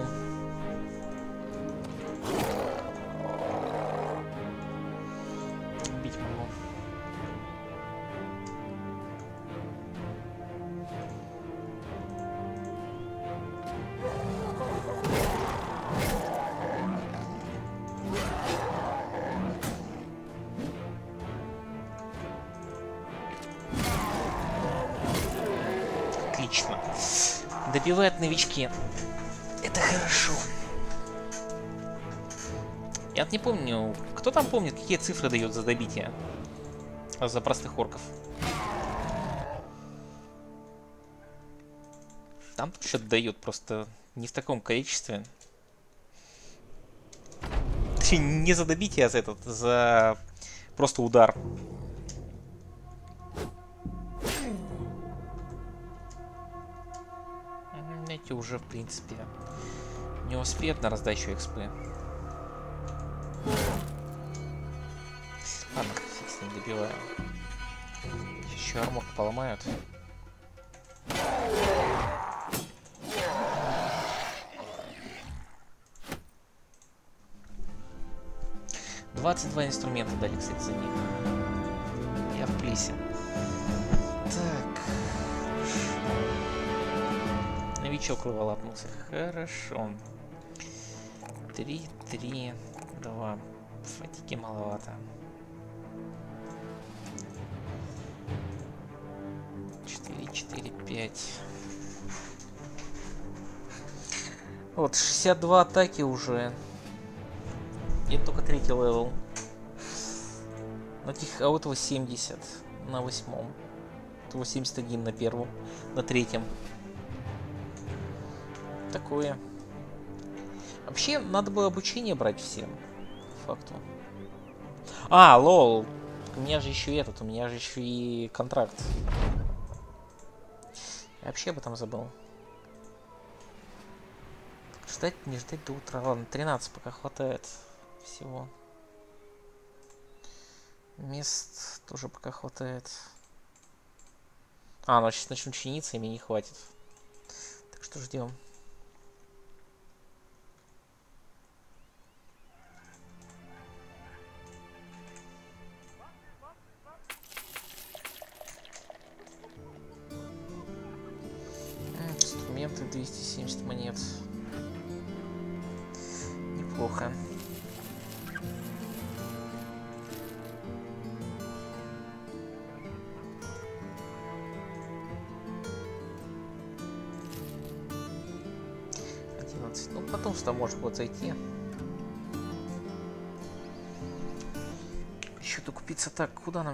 Добивают новички. Это хорошо. Я не помню, кто там помнит, какие цифры дает за добитие? За простых орков. Там что-то дает, просто не в таком количестве. Точнее, не за добитие, а за этот, за просто удар. Эти уже, в принципе, не успеют на раздачу экспы. Ладно, фиг с ним добиваю. Еще армор поломают. Двадцать два инструмента дали, кстати, за них. Я в плесе. Новичок левелапнулся. Хорошо. Три, три, два. Фатиги маловато. Четыре, четыре, пять. Вот, 62 атаки уже. И только третий level. Тех, а у этого 70 на восьмом. У этого 71 на первом, на третьем. Такое. Вообще, надо было обучение брать всем. Факту. А, лол. У меня же еще этот, у меня же еще и контракт. Я вообще об этом забыл. Ждать, не ждать до утра. Ладно, 13 пока хватает всего. Мест тоже пока хватает. А, ну сейчас начнут чиниться, и мне не хватит. Так что ждем.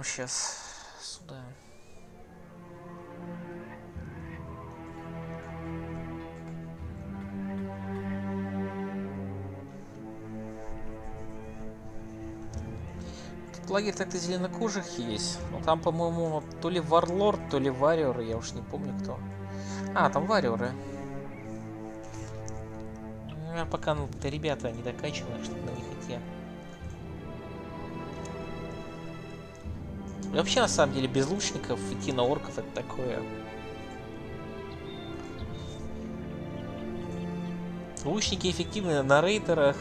Сейчас? Сюда. Тут лагерь так-то зеленокожих есть. Но там, по-моему, то ли варлорд, то ли варьеры, я уж не помню кто. А, там варьеры. А пока ну, ребята не докачаны, чтобы на них идти. И вообще, на самом деле, без лучников идти на орков это такое. Лучники эффективны на рейдерах,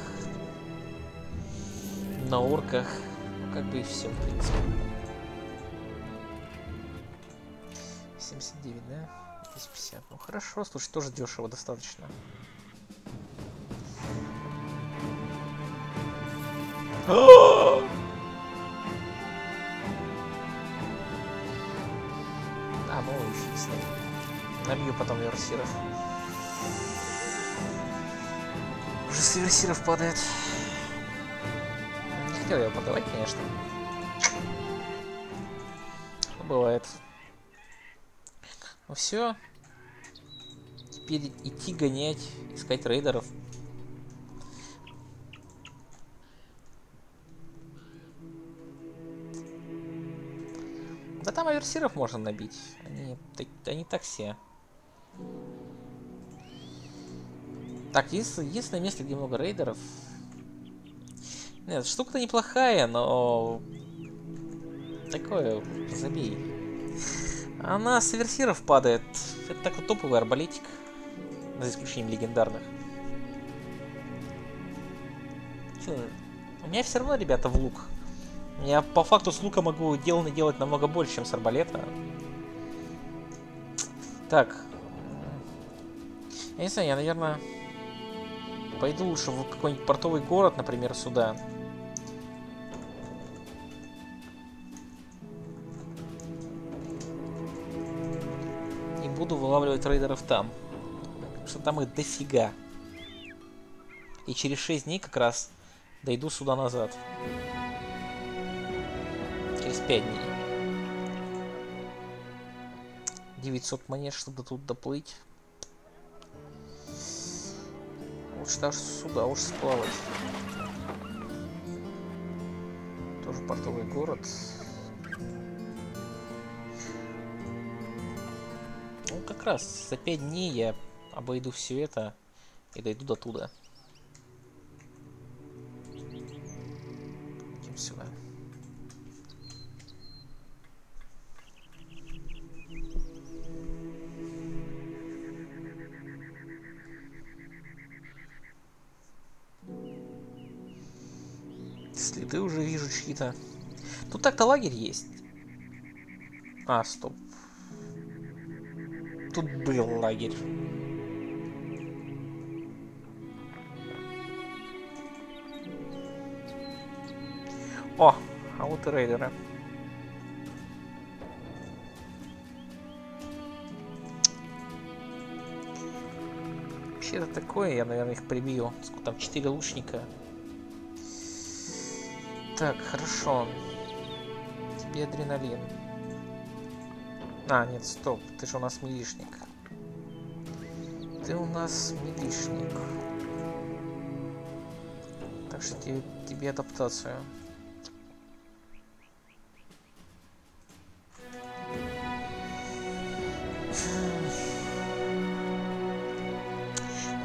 на орках. Ну, как бы и все, в принципе. 79, да? 250. Ну хорошо, слушай, тоже дешево достаточно. [GASPS] [GASPS] А, Набью потом версиров. Уже с версиров падает. Не хотел я подавать, конечно. Но бывает. Ну все. Теперь идти гонять, искать рейдеров. Да там аверсиров можно набить. Они, они так все. Так, есть, единственное место, где много рейдеров. Нет, штука-то неплохая, но... Такое, забей. Она с аверсиров падает. Это такой топовый арбалетик. За исключением легендарных. У меня все равно, ребята, в лук. Я по факту с лука могу дело делать намного больше, чем с арбалета. Так. Я не знаю, я, наверное, пойду лучше в какой-нибудь портовый город, например, сюда. И буду вылавливать рейдеров там. Потому что там их дофига. И через 6 дней как раз дойду сюда назад через 5 дней. 900 монет, чтобы тут доплыть. Лучше даже сюда уж сплавать. Тоже портовый город. Ну, как раз за 5 дней я обойду все это и дойду до туда. Чьи-то. Тут так-то лагерь есть. А, стоп. Тут был лагерь. О, а вот и рейдеры. Вообще это такое, я, наверное, их прибью. Сколько там, 4 лучника. Так, хорошо. Тебе адреналин. А, нет, стоп. Ты же у нас милишник. Ты у нас милишник. Так что тебе, тебе адаптацию.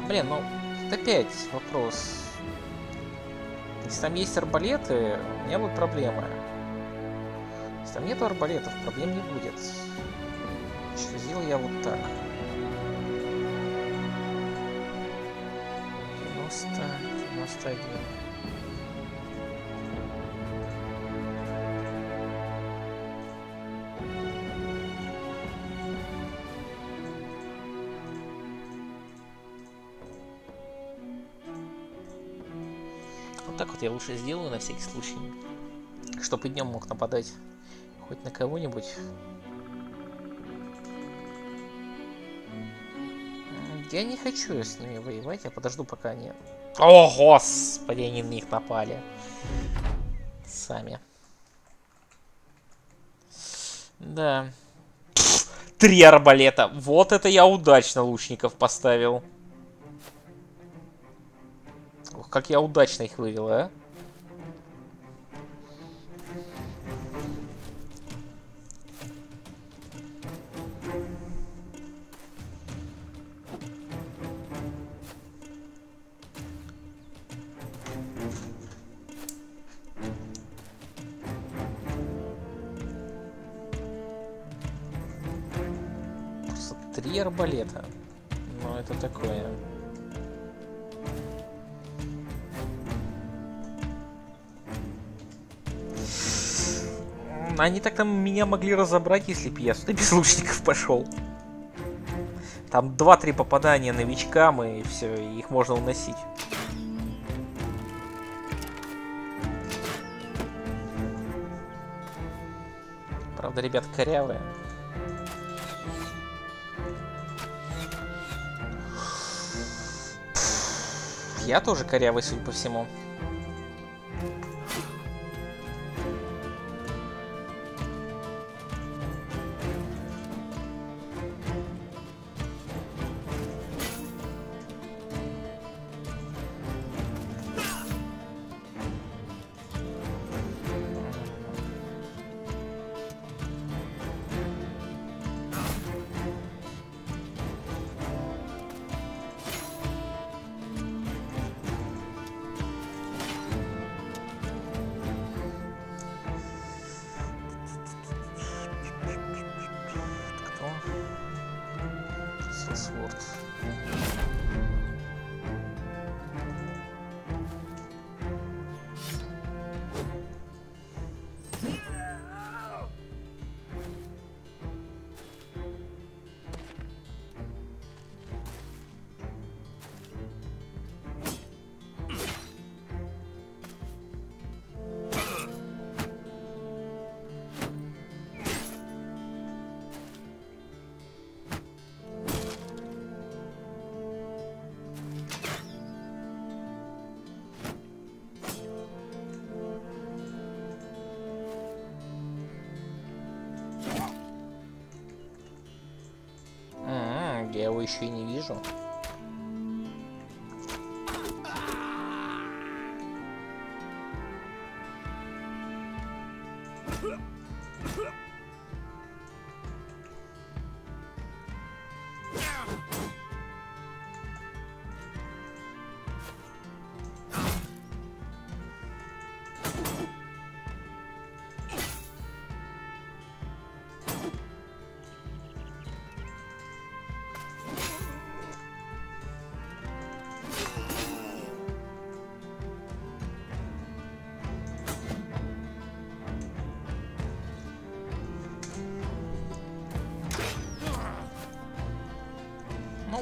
Блин, ну, опять вопрос. Если там есть арбалеты, у меня будут проблемы. Если там нету арбалетов, проблем не будет. Что сделал я вот так. 90, 91. Я лучше сделаю на всякий случай. Чтобы днем мог нападать хоть на кого-нибудь. Я не хочу с ними воевать, я подожду пока они... О, господи, они на них напали. Сами. Да. три арбалета. Вот это я удачно лучников поставил. Как я удачно их вывел, а? Просто три арбалета. Ну, это такое. Они так там меня могли разобрать, если бы я сюда без лучников пошел. Там 2-3 попадания новичкам, и все, их можно уносить. Правда, ребят, корявые. Я тоже корявый, судя по всему.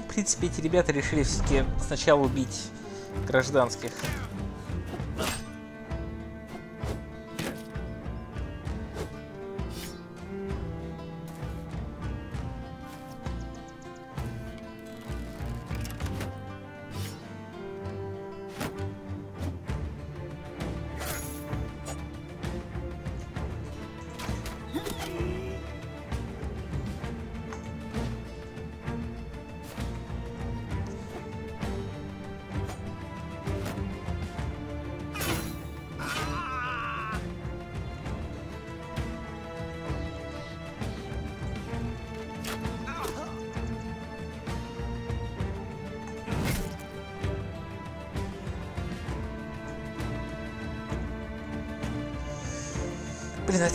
В принципе, эти ребята решили все-таки сначала убить гражданских.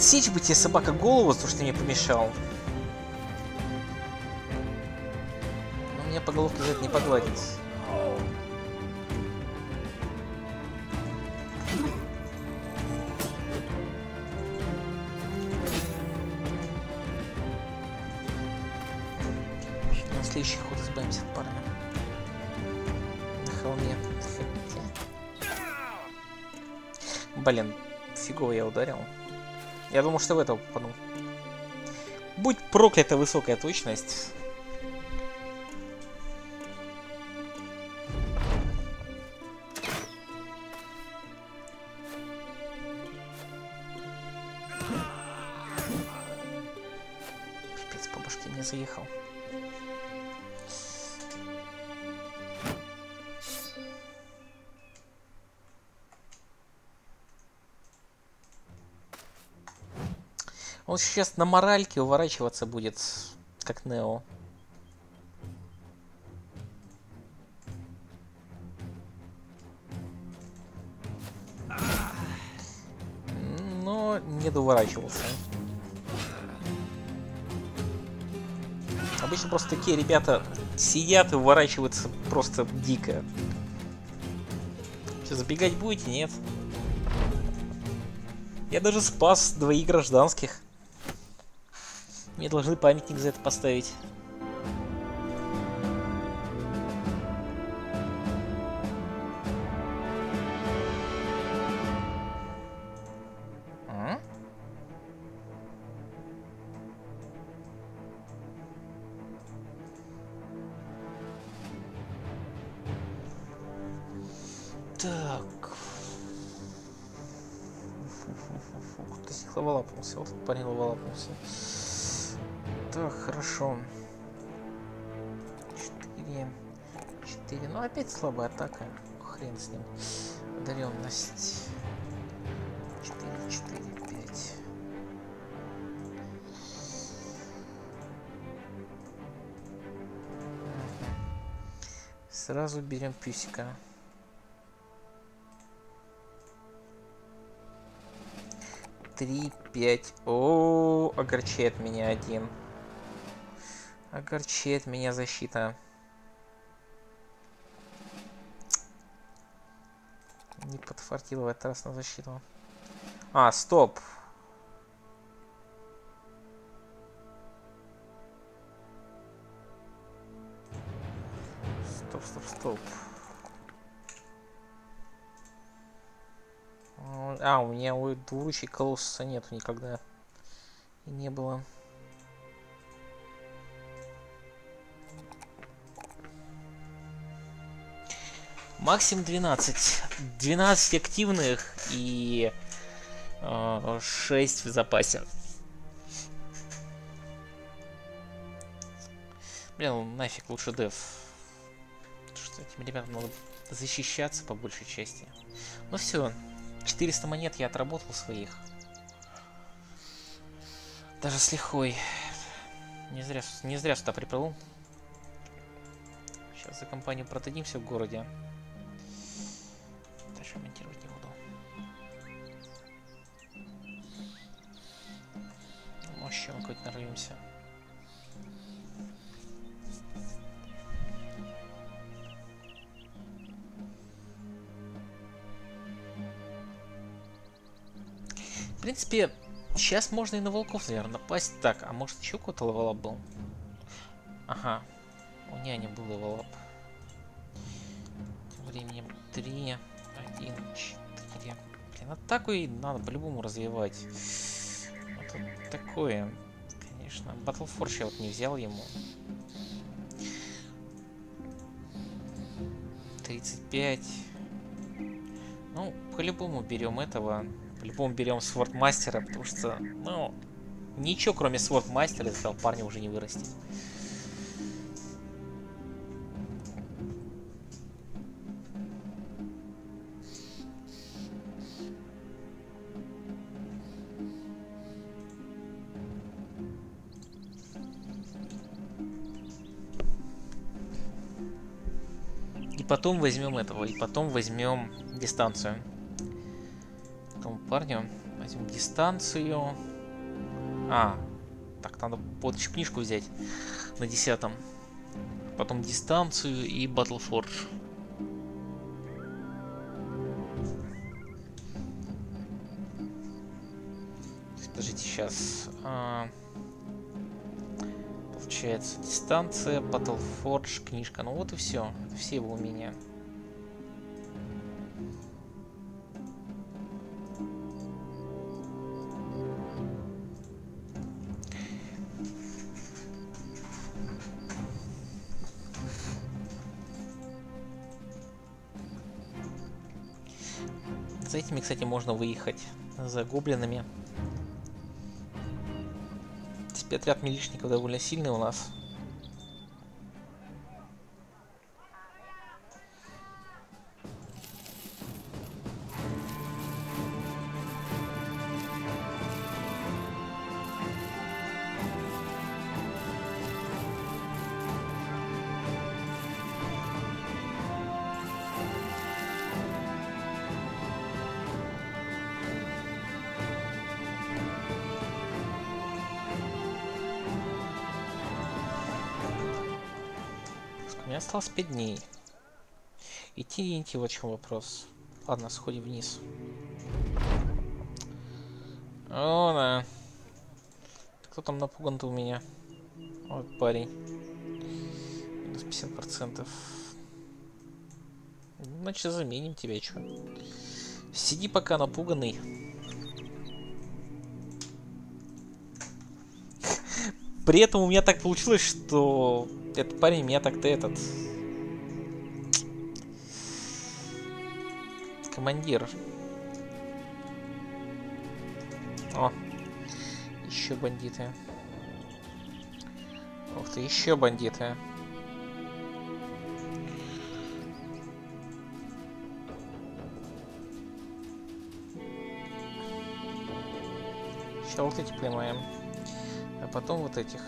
Отсечь бы тебе собака голову, то, что ты мне помешал. Но меня по головке за это не погладить. На следующий ход избавимся от. На холме. Блин, фигово я ударил. Я думал, что в этого попаду. Будь проклята высокая точность. Сейчас на моральке уворачиваться будет, как Нео. Но не доворачивался. Обычно просто такие ребята сидят и уворачиваются просто дико. Что, забегать будете? Нет. Я даже спас двоих гражданских. Мне должны памятник за это поставить. Сразу берем пюсика. Три, пять. О, огорчает меня один. Огорчает меня защита. Не подфартило в этот раз на защиту. А. Стоп, А, у меня у двуручей колосса нету никогда. И не было. Максимум 12. 12 активных и э, 6 в запасе. Блин, нафиг лучше деф. Что этим ребятам надо защищаться по большей части. Ну все, 400 монет я отработал своих. Даже с лихой. Не зря, не зря сюда приплыл. Сейчас за компанию продадимся в городе. Даже монтировать не буду. Может, еще какой-то нарвемся. Принципе, сейчас можно и на волков, наверное, напасть. Так, а может еще какой-то level up был? Ага. У няни был level up. Временем 3, 1, 4. Блин, атаку и надо по-любому развивать. Вот такое, конечно. Battle я вот не взял ему. 35. Ну, по-любому берем этого. По-любому берем Свортмастера, потому что, ну, ничего кроме Свортмастера из этого парня уже не вырастет. И потом возьмем этого, и потом возьмем дистанцию. Парню Возьмем дистанцию. А, так, надо вот еще книжку взять на десятом. Потом дистанцию и Battle Forge. Подождите, сейчас. А, получается, дистанция, Battle Forge, книжка. Ну вот и все. Это все его умения. Этими, кстати, можно выехать. За гоблинами. Теперь отряд милишников довольно сильный у нас. Меня осталось 5 дней. Идти не идти, вот в чем вопрос. Ладно, сходи вниз. О, да. Кто там напуган-то у меня? Вот парень. Минус 50%. Значит, заменим тебя, чё. Сиди пока напуганный. При этом у меня так получилось, что этот парень меня так-то этот... Командир. О, еще бандиты. Ух ты, еще бандиты. Сейчас вот эти поймаем. Потом вот этих.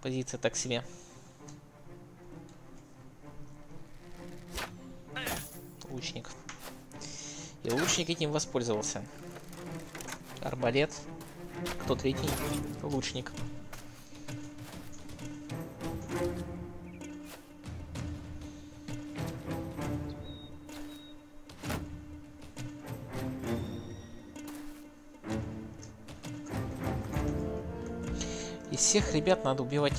Позиция так себе. Лучник этим воспользовался. Арбалет. Кто третий? Лучник. Из всех ребят надо убивать.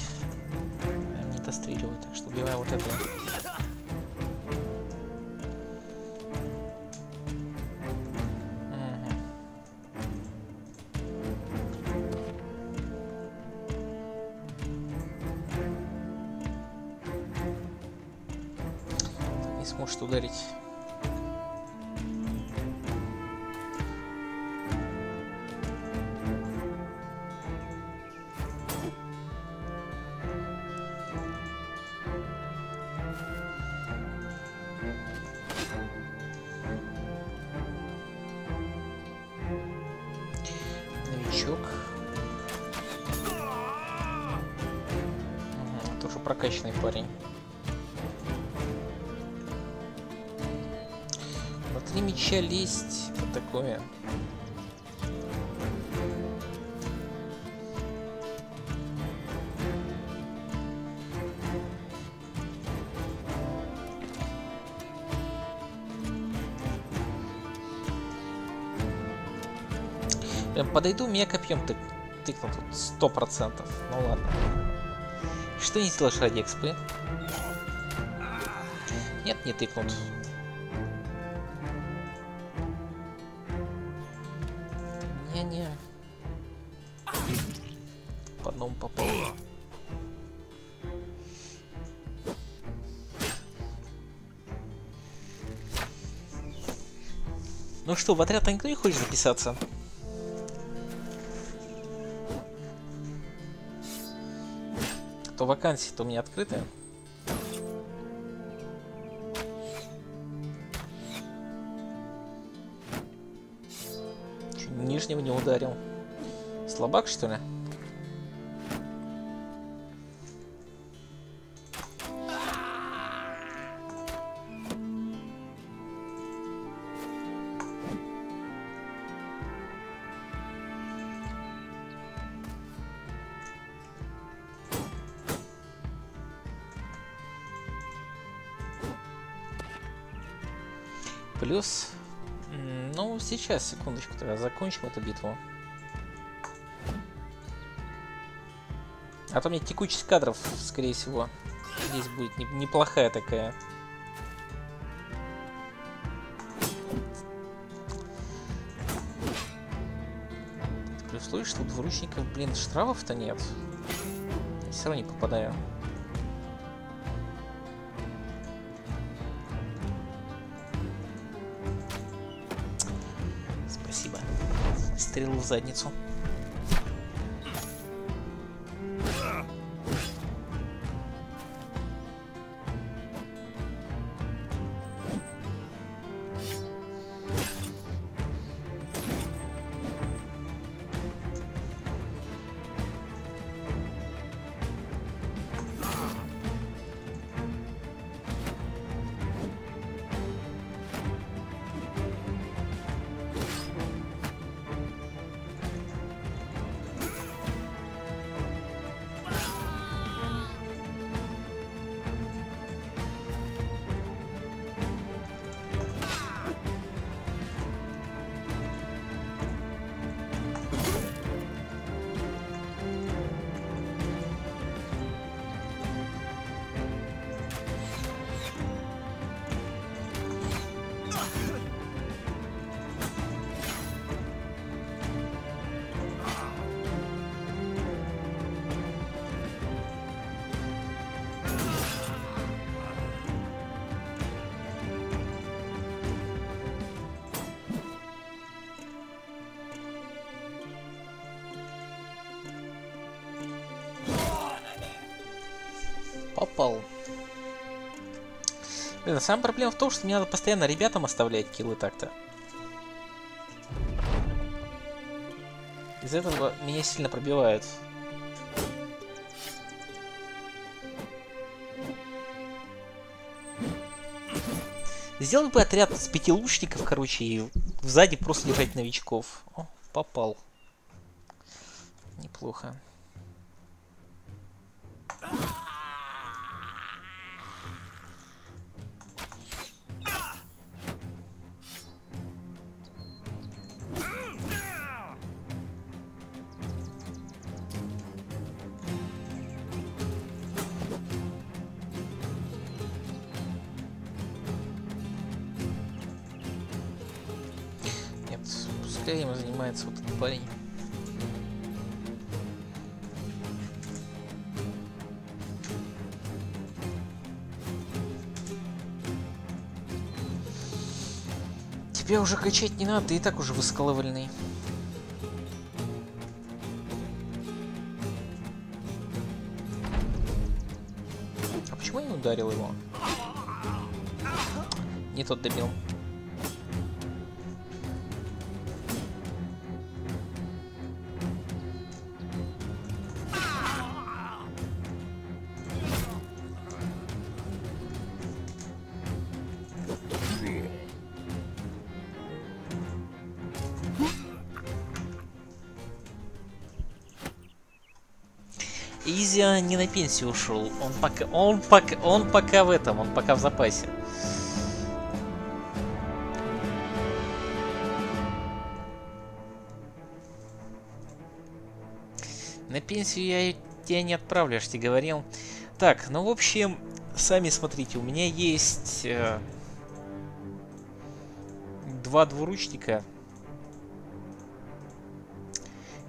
Подойду, меня копьем тык, тыкнут тут сто процентов. Ну ладно. Что не сделаешь ради экспы? Нет, не тыкнут. Не-не. По одному попал. Ну что, в отряд никто не хочет записаться? вакансии-то у меня открытая. Нижнего не ударил. Слабак, что ли? Плюс... Ну, сейчас, секундочку, тогда закончим эту битву. А то мне текучесть кадров, скорее всего, здесь будет неплохая такая. При условии, что двуручников, блин, штрафов-то нет. Я все равно не попадаю. Стрелу в задницу. Блин, самая проблема в том, что мне надо постоянно ребятам оставлять киллы так-то. Из этого меня сильно пробивают. Сделал бы отряд с пяти лучников, короче, и сзади просто лежать новичков. О, попал. Неплохо. Уже качать не надо, ты и так уже выскалывальный. А почему я не ударил его? Не тот добил. Изи не на пенсию ушел. Он пока, он пока, он пока в этом, он пока в запасе. На пенсию я тебя не отправлю, я говорил. Так, ну в общем, сами смотрите, у меня есть э, два двуручника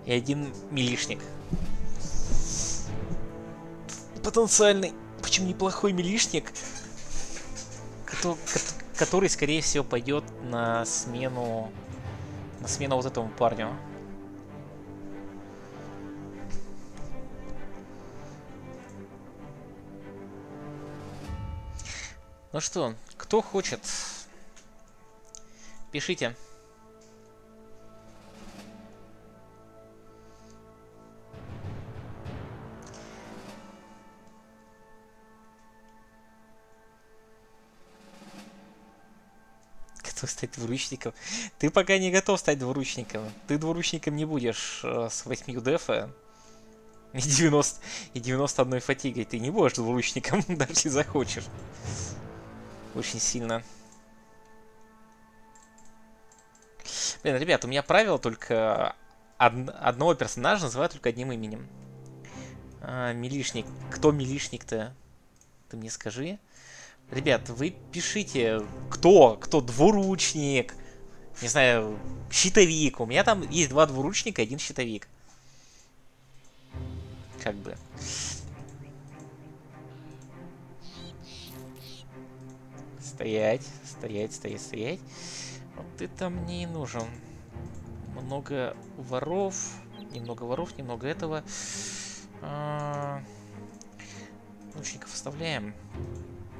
и один милишник потенциальный, почему неплохой милишник, который, скорее всего, пойдет на смену, на смену вот этому парню. Ну что, кто хочет, пишите. Стать двуручником. Ты пока не готов стать двуручником. Ты двуручником не будешь э, с 8 дефа и 90, и 91 фатигой. Ты не будешь двуручником, [LAUGHS] даже если захочешь. Очень сильно. Блин, ребят, у меня правило только од одного персонажа называют только одним именем. А, милишник. Кто милишник-то? Ты мне скажи. Ребят, вы пишите, кто, кто двуручник, не знаю, щитовик. У меня там есть два двуручника, один щитовик. Как бы. Стоять, стоять, стоять, стоять. Вот это мне и нужен. Много воров. Немного воров, немного этого. А... Лучников оставляем.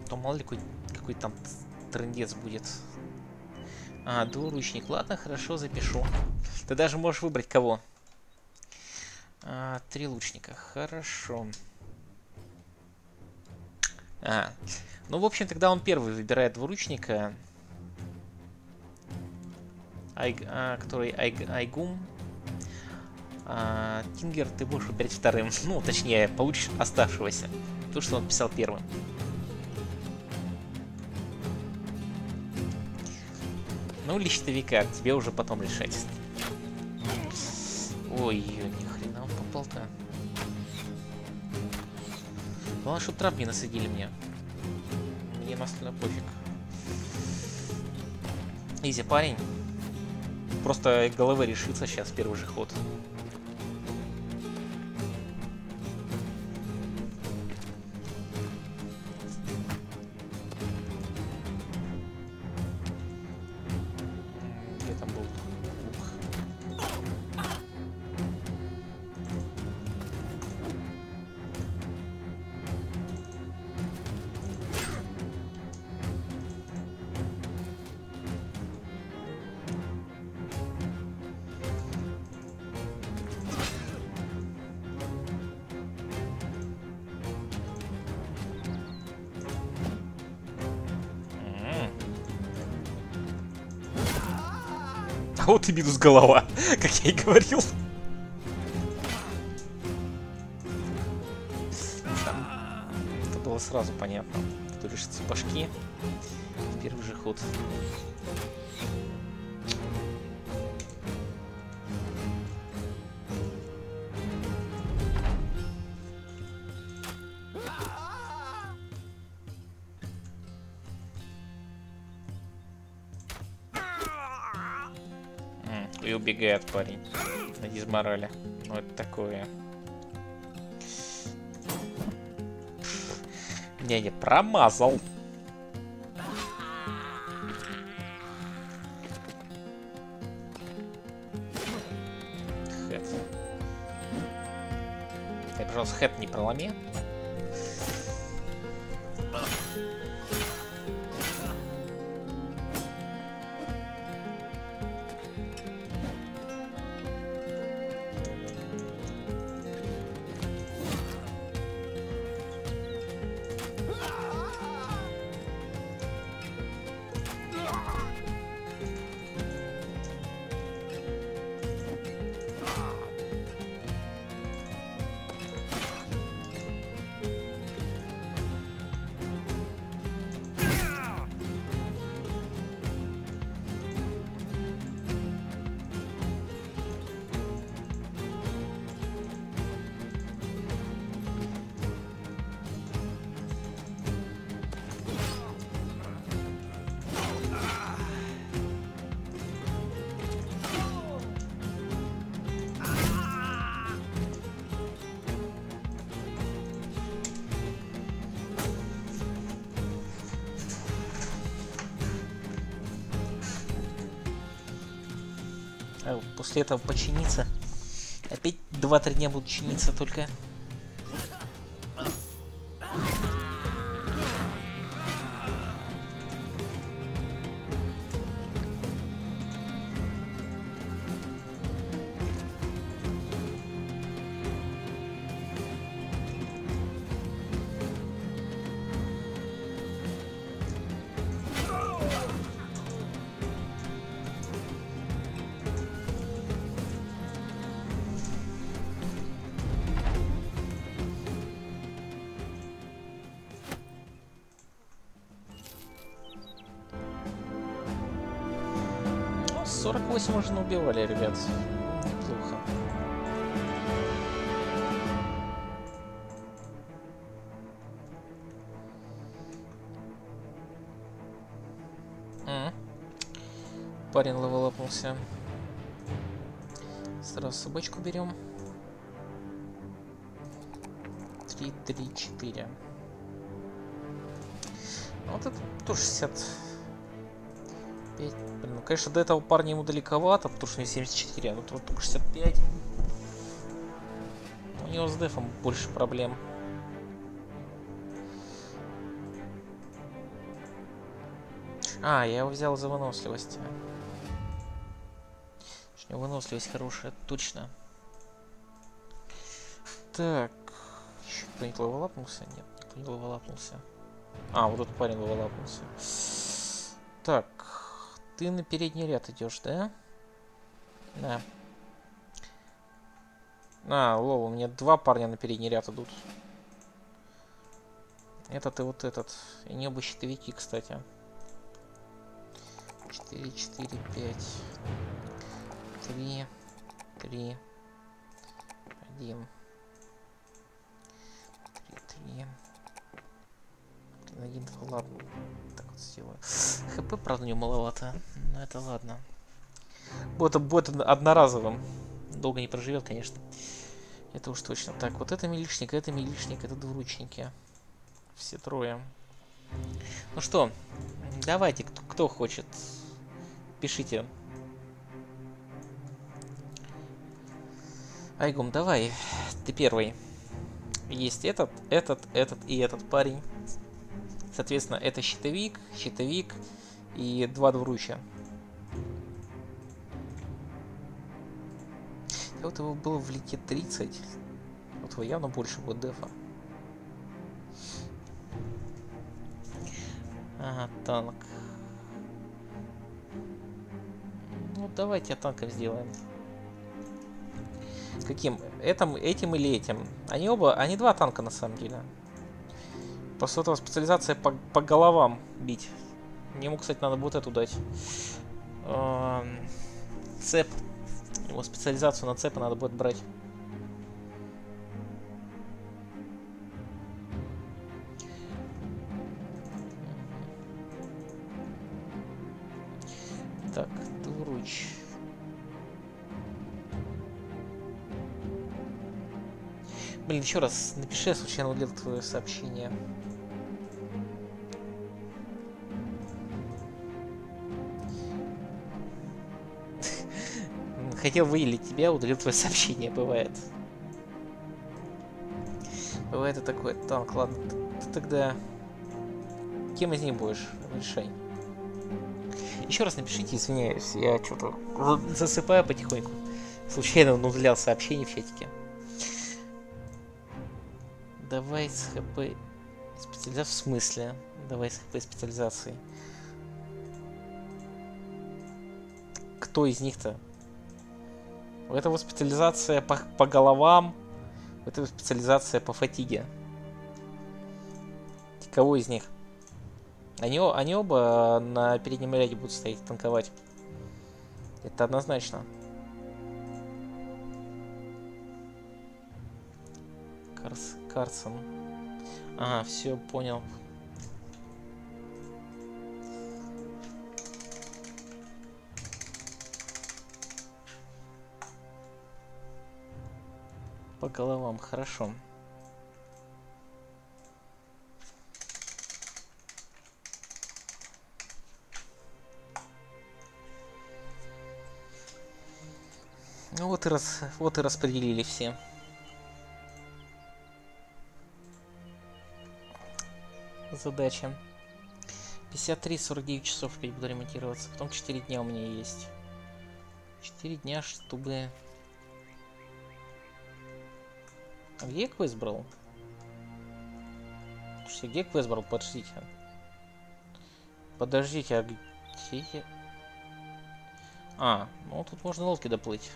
То мало ли какой, какой там трендец будет. А, двуручник. Ладно, хорошо, запишу. Ты даже можешь выбрать кого. А, три лучника. Хорошо. А, ну, в общем, тогда он первый выбирает двуручника. Ай, а, который Ай, Айгум. А, Тингер ты будешь выбирать вторым. Ну, точнее, получишь оставшегося. То, что он писал первым. Ну, личтовика, тебе уже потом решать. Ой, ни хрена он попал-то. Главное, чтобы трап не насадили мне. Мне настолько пофиг. Изи парень. Просто головы решится сейчас первый же ход. Вот и минус голова, [LAUGHS] как я и говорил. Это было сразу понятно. Кто лишится башки в первый же ход. Убегает парень дизморале. Ну это такое. Не, не, промазал. Хэт. Ты, пожалуйста, хэт не проломи. После этого починиться. Опять 2-3 дня будут чиниться только. Левелапнулся. Сразу собачку берем. 3, 3, 4. Вот это тоже 60 65. Блин, ну, конечно, до этого парня ему далековато, потому что у него 74, а тут вот только 65. У него с дефом больше проблем. А, я его взял за выносливость. Выносливость хорошая, точно. Так. Еще кто-нибудь левелапнулся? Нет, никто не левелапнулся. А, вот этот парень левелапнулся. Так. Ты на передний ряд идешь, да? Да. А, лол, у меня два парня на передний ряд идут. Этот и вот этот. И не оба щитовики, кстати. 4, 4, 5. 3, 3, 1. 3, 3. Один, ладно сделаю. ХП, правда, не маловато. Но это ладно. Это будет одноразовым. Долго не проживет, конечно. Это уж точно. Так, вот это милишник, это милишник, это двуручники. Все трое. Ну что, давайте, кто, кто хочет. Пишите. Айгум, давай. Ты первый. Есть этот, этот, этот и этот парень. Соответственно, это щитовик, щитовик и два двуручья. Вот его было в лике 30. Вот его явно больше будет дефа. Ага, танк. Ну, давайте танком сделаем. Каким? Этим, этим или этим? Они оба, они два танка на самом деле. После этого специализация по, по головам бить. Ему, кстати, надо будет эту дать. Эм, цеп. Ему специализацию на цепы надо будет брать. Блин, еще раз напиши, я случайно удалил твое сообщение. [LAUGHS] Хотел выделить тебя, удалил твое сообщение, бывает. Бывает и такое. Танк, ладно, ты тогда... Кем из них будешь? Решай. Еще раз напишите, извиняюсь, я что-то засыпаю потихоньку. Случайно удалял сообщение в чатике. Давай с хп специализацией. В смысле? Давай с хп специализацией. Кто из них-то? У этого специализация по, по головам, у этого специализация по фатиге. Кого из них? Они, они оба на переднем ряде будут стоять танковать. Это однозначно. Карс, Карсон. Ага, все, понял. По головам, хорошо. Ну вот и, раз, вот и распределили все. Задача. 53-49 часов опять буду ремонтироваться. Потом 4 дня у меня есть. 4 дня, чтобы А где я квест брал? Слушайте, где квест брал? Подождите. Подождите, а где я... А, ну тут можно лодки доплыть.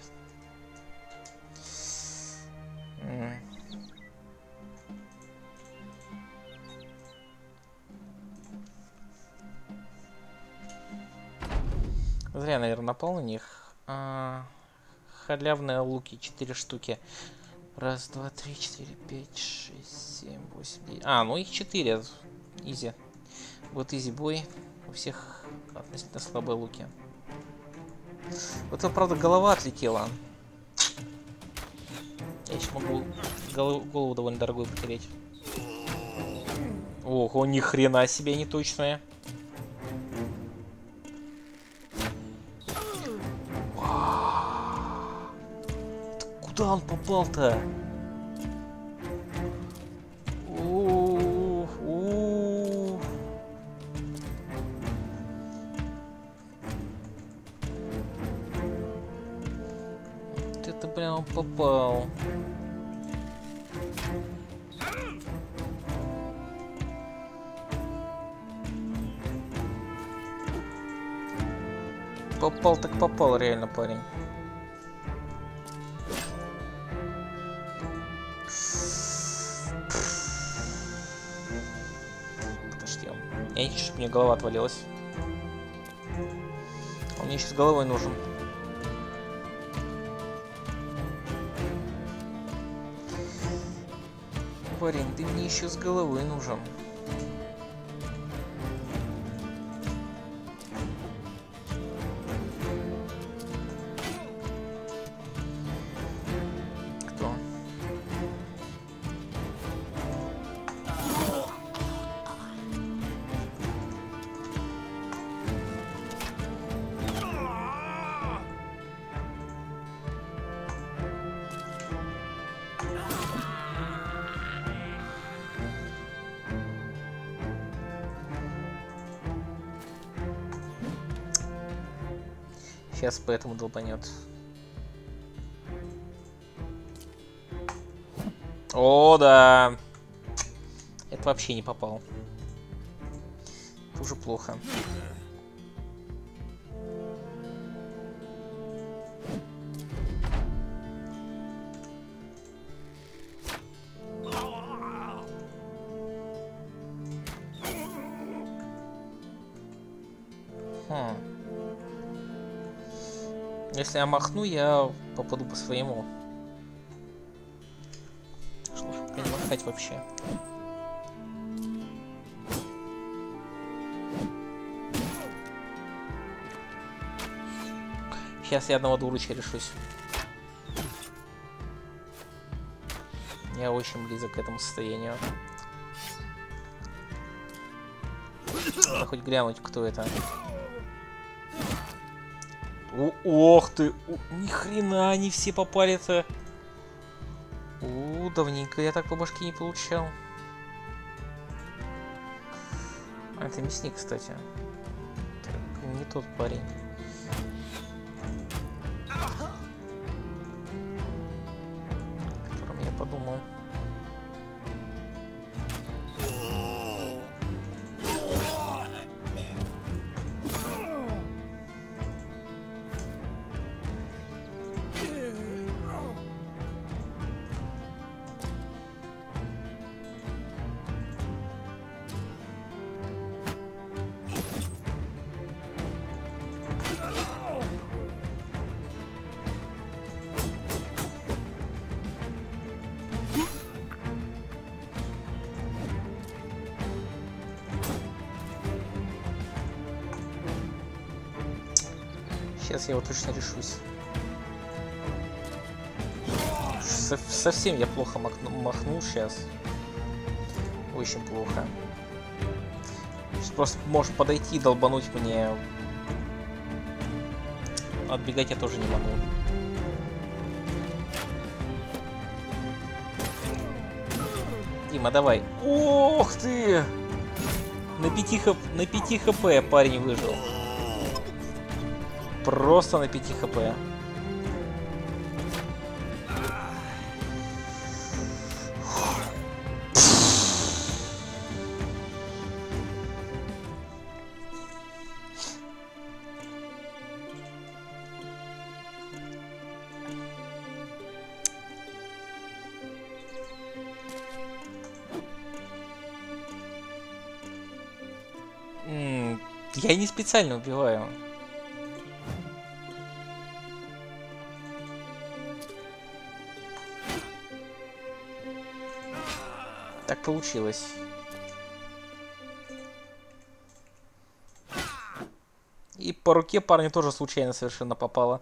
Зря, наверное, напал на них. А, халявные луки, 4 штуки. Раз, два, три, четыре, пять, шесть, семь, восемь, девять. А, ну их 4. Изи. Вот изи бой. У всех относительно слабые луки. Вот это, правда, голова отлетела. Я еще могу голову, довольно дорогую потерять. Ого, ни хрена себе не Куда он попал-то? Это прям попал. Попал так попал, реально, парень. Я не хочу, чтобы мне голова отвалилась. Он мне сейчас головой нужен. Парень, ты мне еще с головой нужен. Сейчас поэтому долбанет. О, да. Это вообще не попал. Это уже плохо. Если я махну, я попаду по своему. Что ж, не махать вообще. Сейчас я одного дурача решусь. Я очень близок к этому состоянию. Надо хоть глянуть, кто это. Ох ты! Ни хрена они все попали-то! О, давненько я так по башке не получал. А, это мясник, кстати. Так, не тот парень. Сейчас я его точно решусь. Со совсем я плохо махну махнул сейчас. Очень плохо. Сейчас просто может подойти и долбануть мне. Отбегать я тоже не могу. Дима, давай. Ох ты! На 5 хп, на 5 хп парень выжил. Просто на 5 хп. Я не специально убиваю. Получилось. И по руке парня тоже случайно совершенно попало.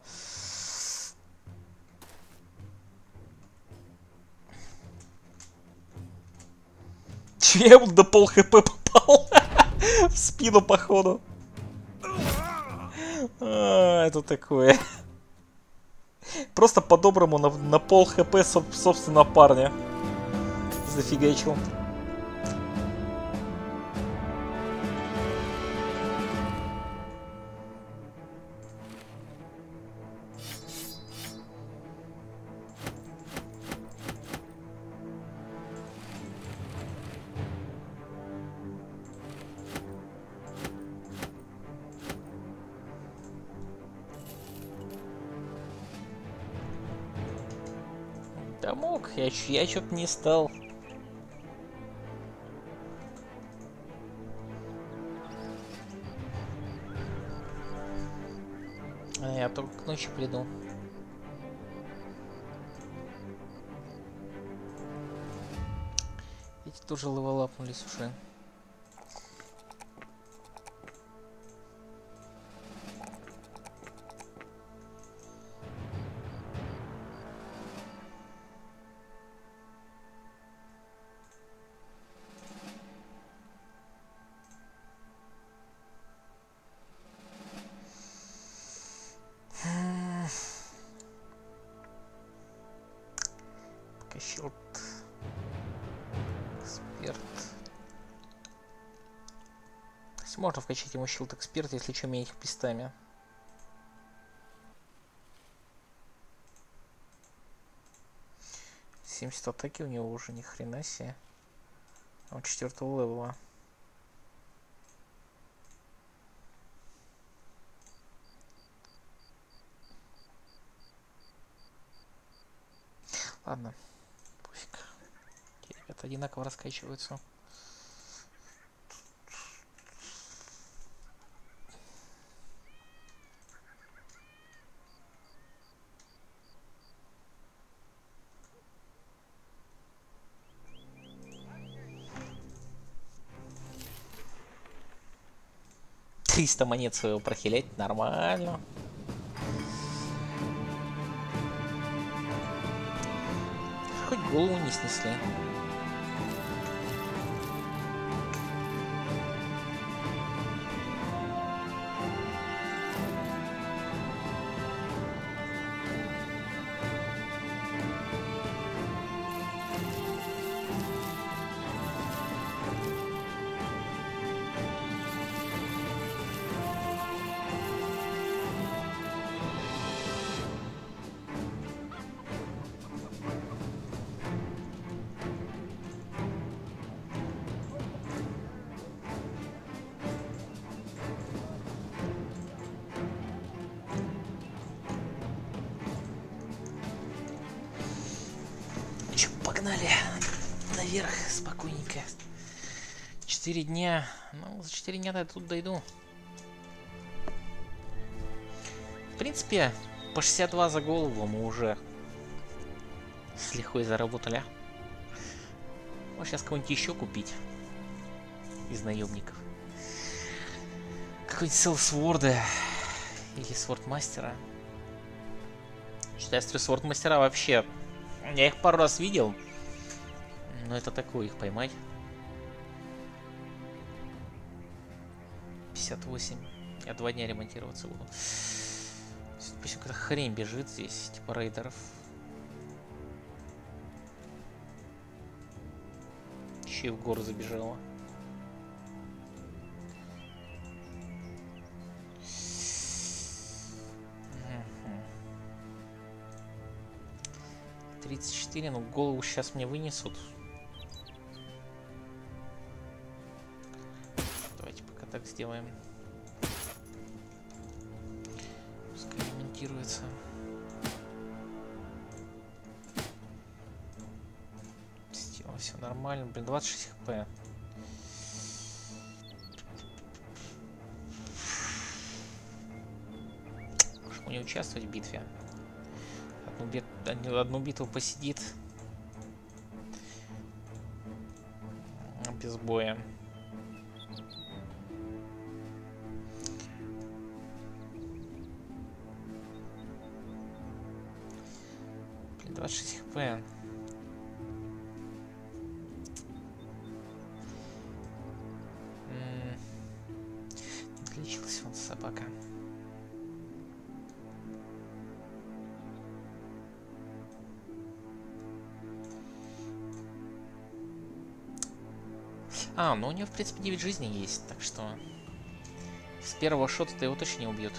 Че я до пол хп попал? [LAUGHS] В спину, походу. А, это такое. Просто по-доброму на пол хп, собственно, парня. Зафигачил. Да мог, я, я что-то не стал. Ночи приду. Эти тоже левелапнулись уже. Можно вкачать ему щилд эксперт, если что, менять пистами. Семьдесят атаки у него уже ни хрена себе. Он четвертого левела. Ладно это одинаково раскачиваются. Триста монет своего прохилять нормально. Хоть голову не снесли. 4 дня. Ну, за 4 дня я тут дойду. В принципе, по 62 за голову мы уже с лихвой заработали. Вот сейчас кого-нибудь еще купить из наемников. Какой-нибудь селсворда или свордмастера. Что я свордмастера вообще... Я их пару раз видел, но это такое их поймать. 58. Я два дня ремонтироваться буду. Пусть какая-то хрень бежит здесь, типа рейдеров. Еще и в гору забежала. Тридцать четыре, ну голову сейчас мне вынесут. Сделаем. Пускай ремонтируется. Сделал все нормально. Блин, 26 хп. Почему не участвовать в битве? Одну, бит... одну битву посидит. без боя. Принципе, 9 жизней есть, так что... С первого шота-то его точно не убьют.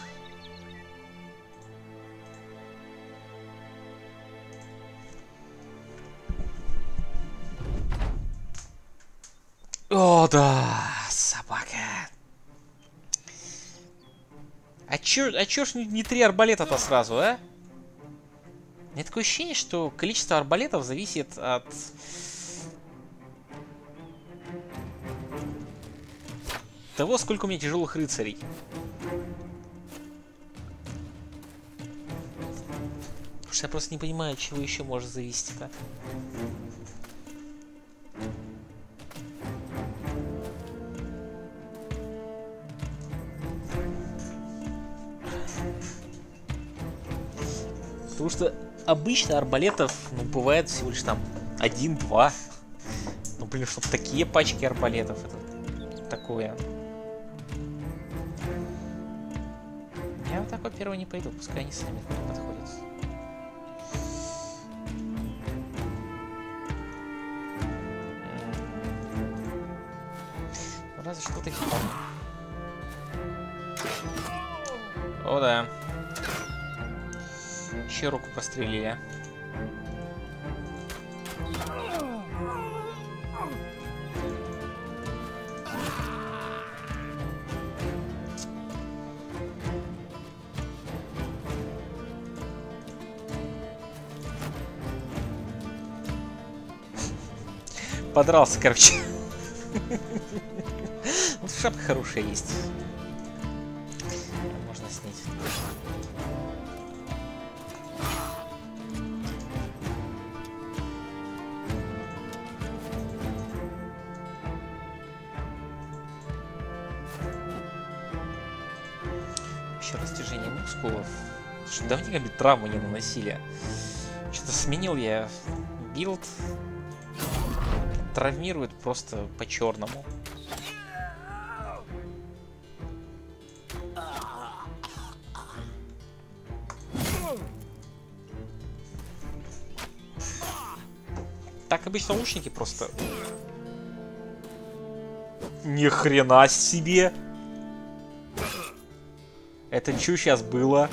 О, да, собака. А чё, а чё ж не, не три арбалета-то сразу, а? У меня такое ощущение, что количество арбалетов зависит от того, сколько у меня тяжелых рыцарей. Потому что я просто не понимаю, чего еще может зависеть-то. Потому что обычно арбалетов, ну, бывает всего лишь там один-два. Ну, блин, чтобы такие пачки арбалетов, это такое. Первый не пойду, пускай они сами подходят. Ну, разве что ты О, да. Еще руку пострелили. Подрался, короче. Вот шапка хорошая есть. Можно снять. Еще растяжение мускулов. Что давненько травмы не наносили. Что-то сменил я build травмирует просто по-черному. Так обычно лучники просто... Ни хрена себе! Это что сейчас было?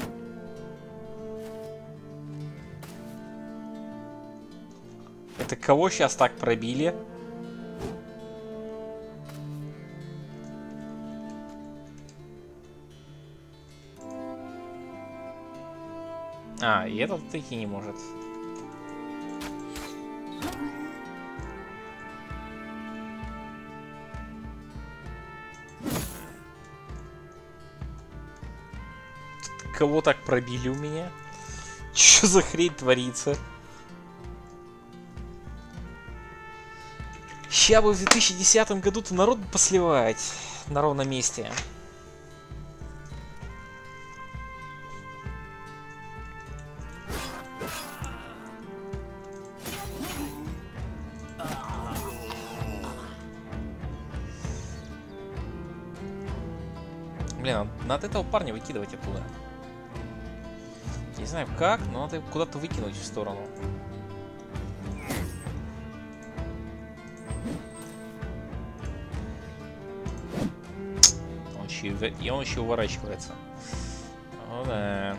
Кого сейчас так пробили? А, и этот таки не может. Кого так пробили у меня? [LAUGHS] Что за хрень творится? Ща бы в 2010 году-то народ посливать на ровном месте. Блин, надо этого парня выкидывать оттуда. Не знаю как, но надо куда-то выкинуть в сторону. И он еще уворачивается. Ну да.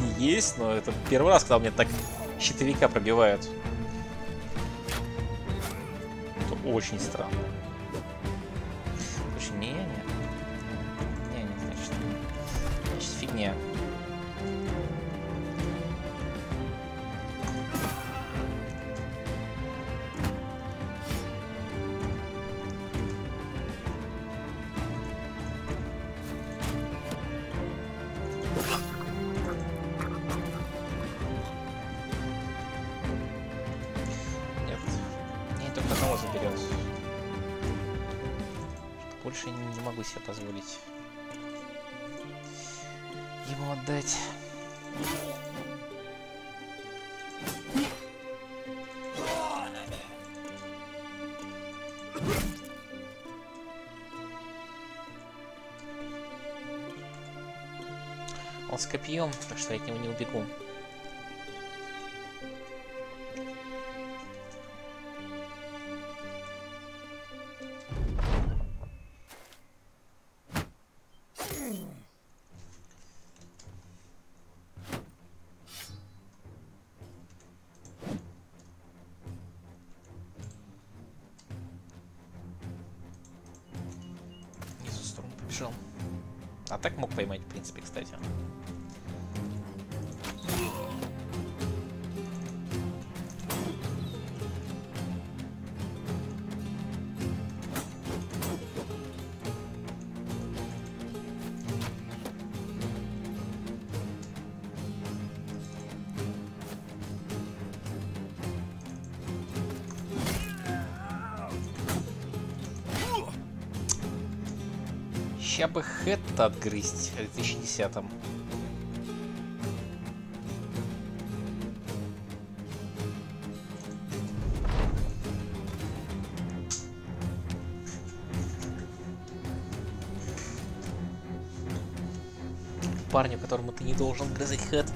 Конечно, 9 жизней есть, но это первый раз, когда меня так щитовика пробивают. Это очень странно. Что я от него не убегу. Ща бы хэт отгрызть в 2010 -м. Парню, которому ты не должен грызать хэт.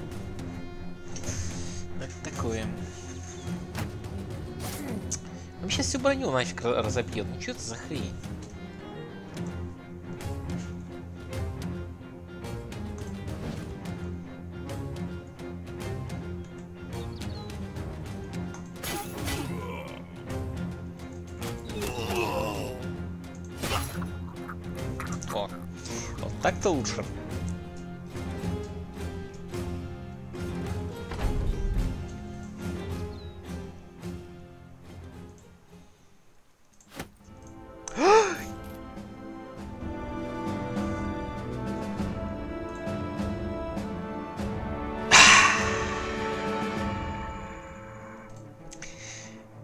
Это такое. Он сейчас всю броню нафиг разобьет. Ну что это за хрень? Так-то лучше.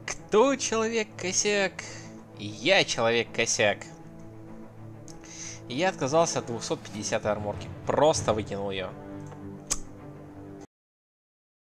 Кто человек-косяк? Я человек-косяк. Я отказался от 250 арморки. Просто выкинул ее.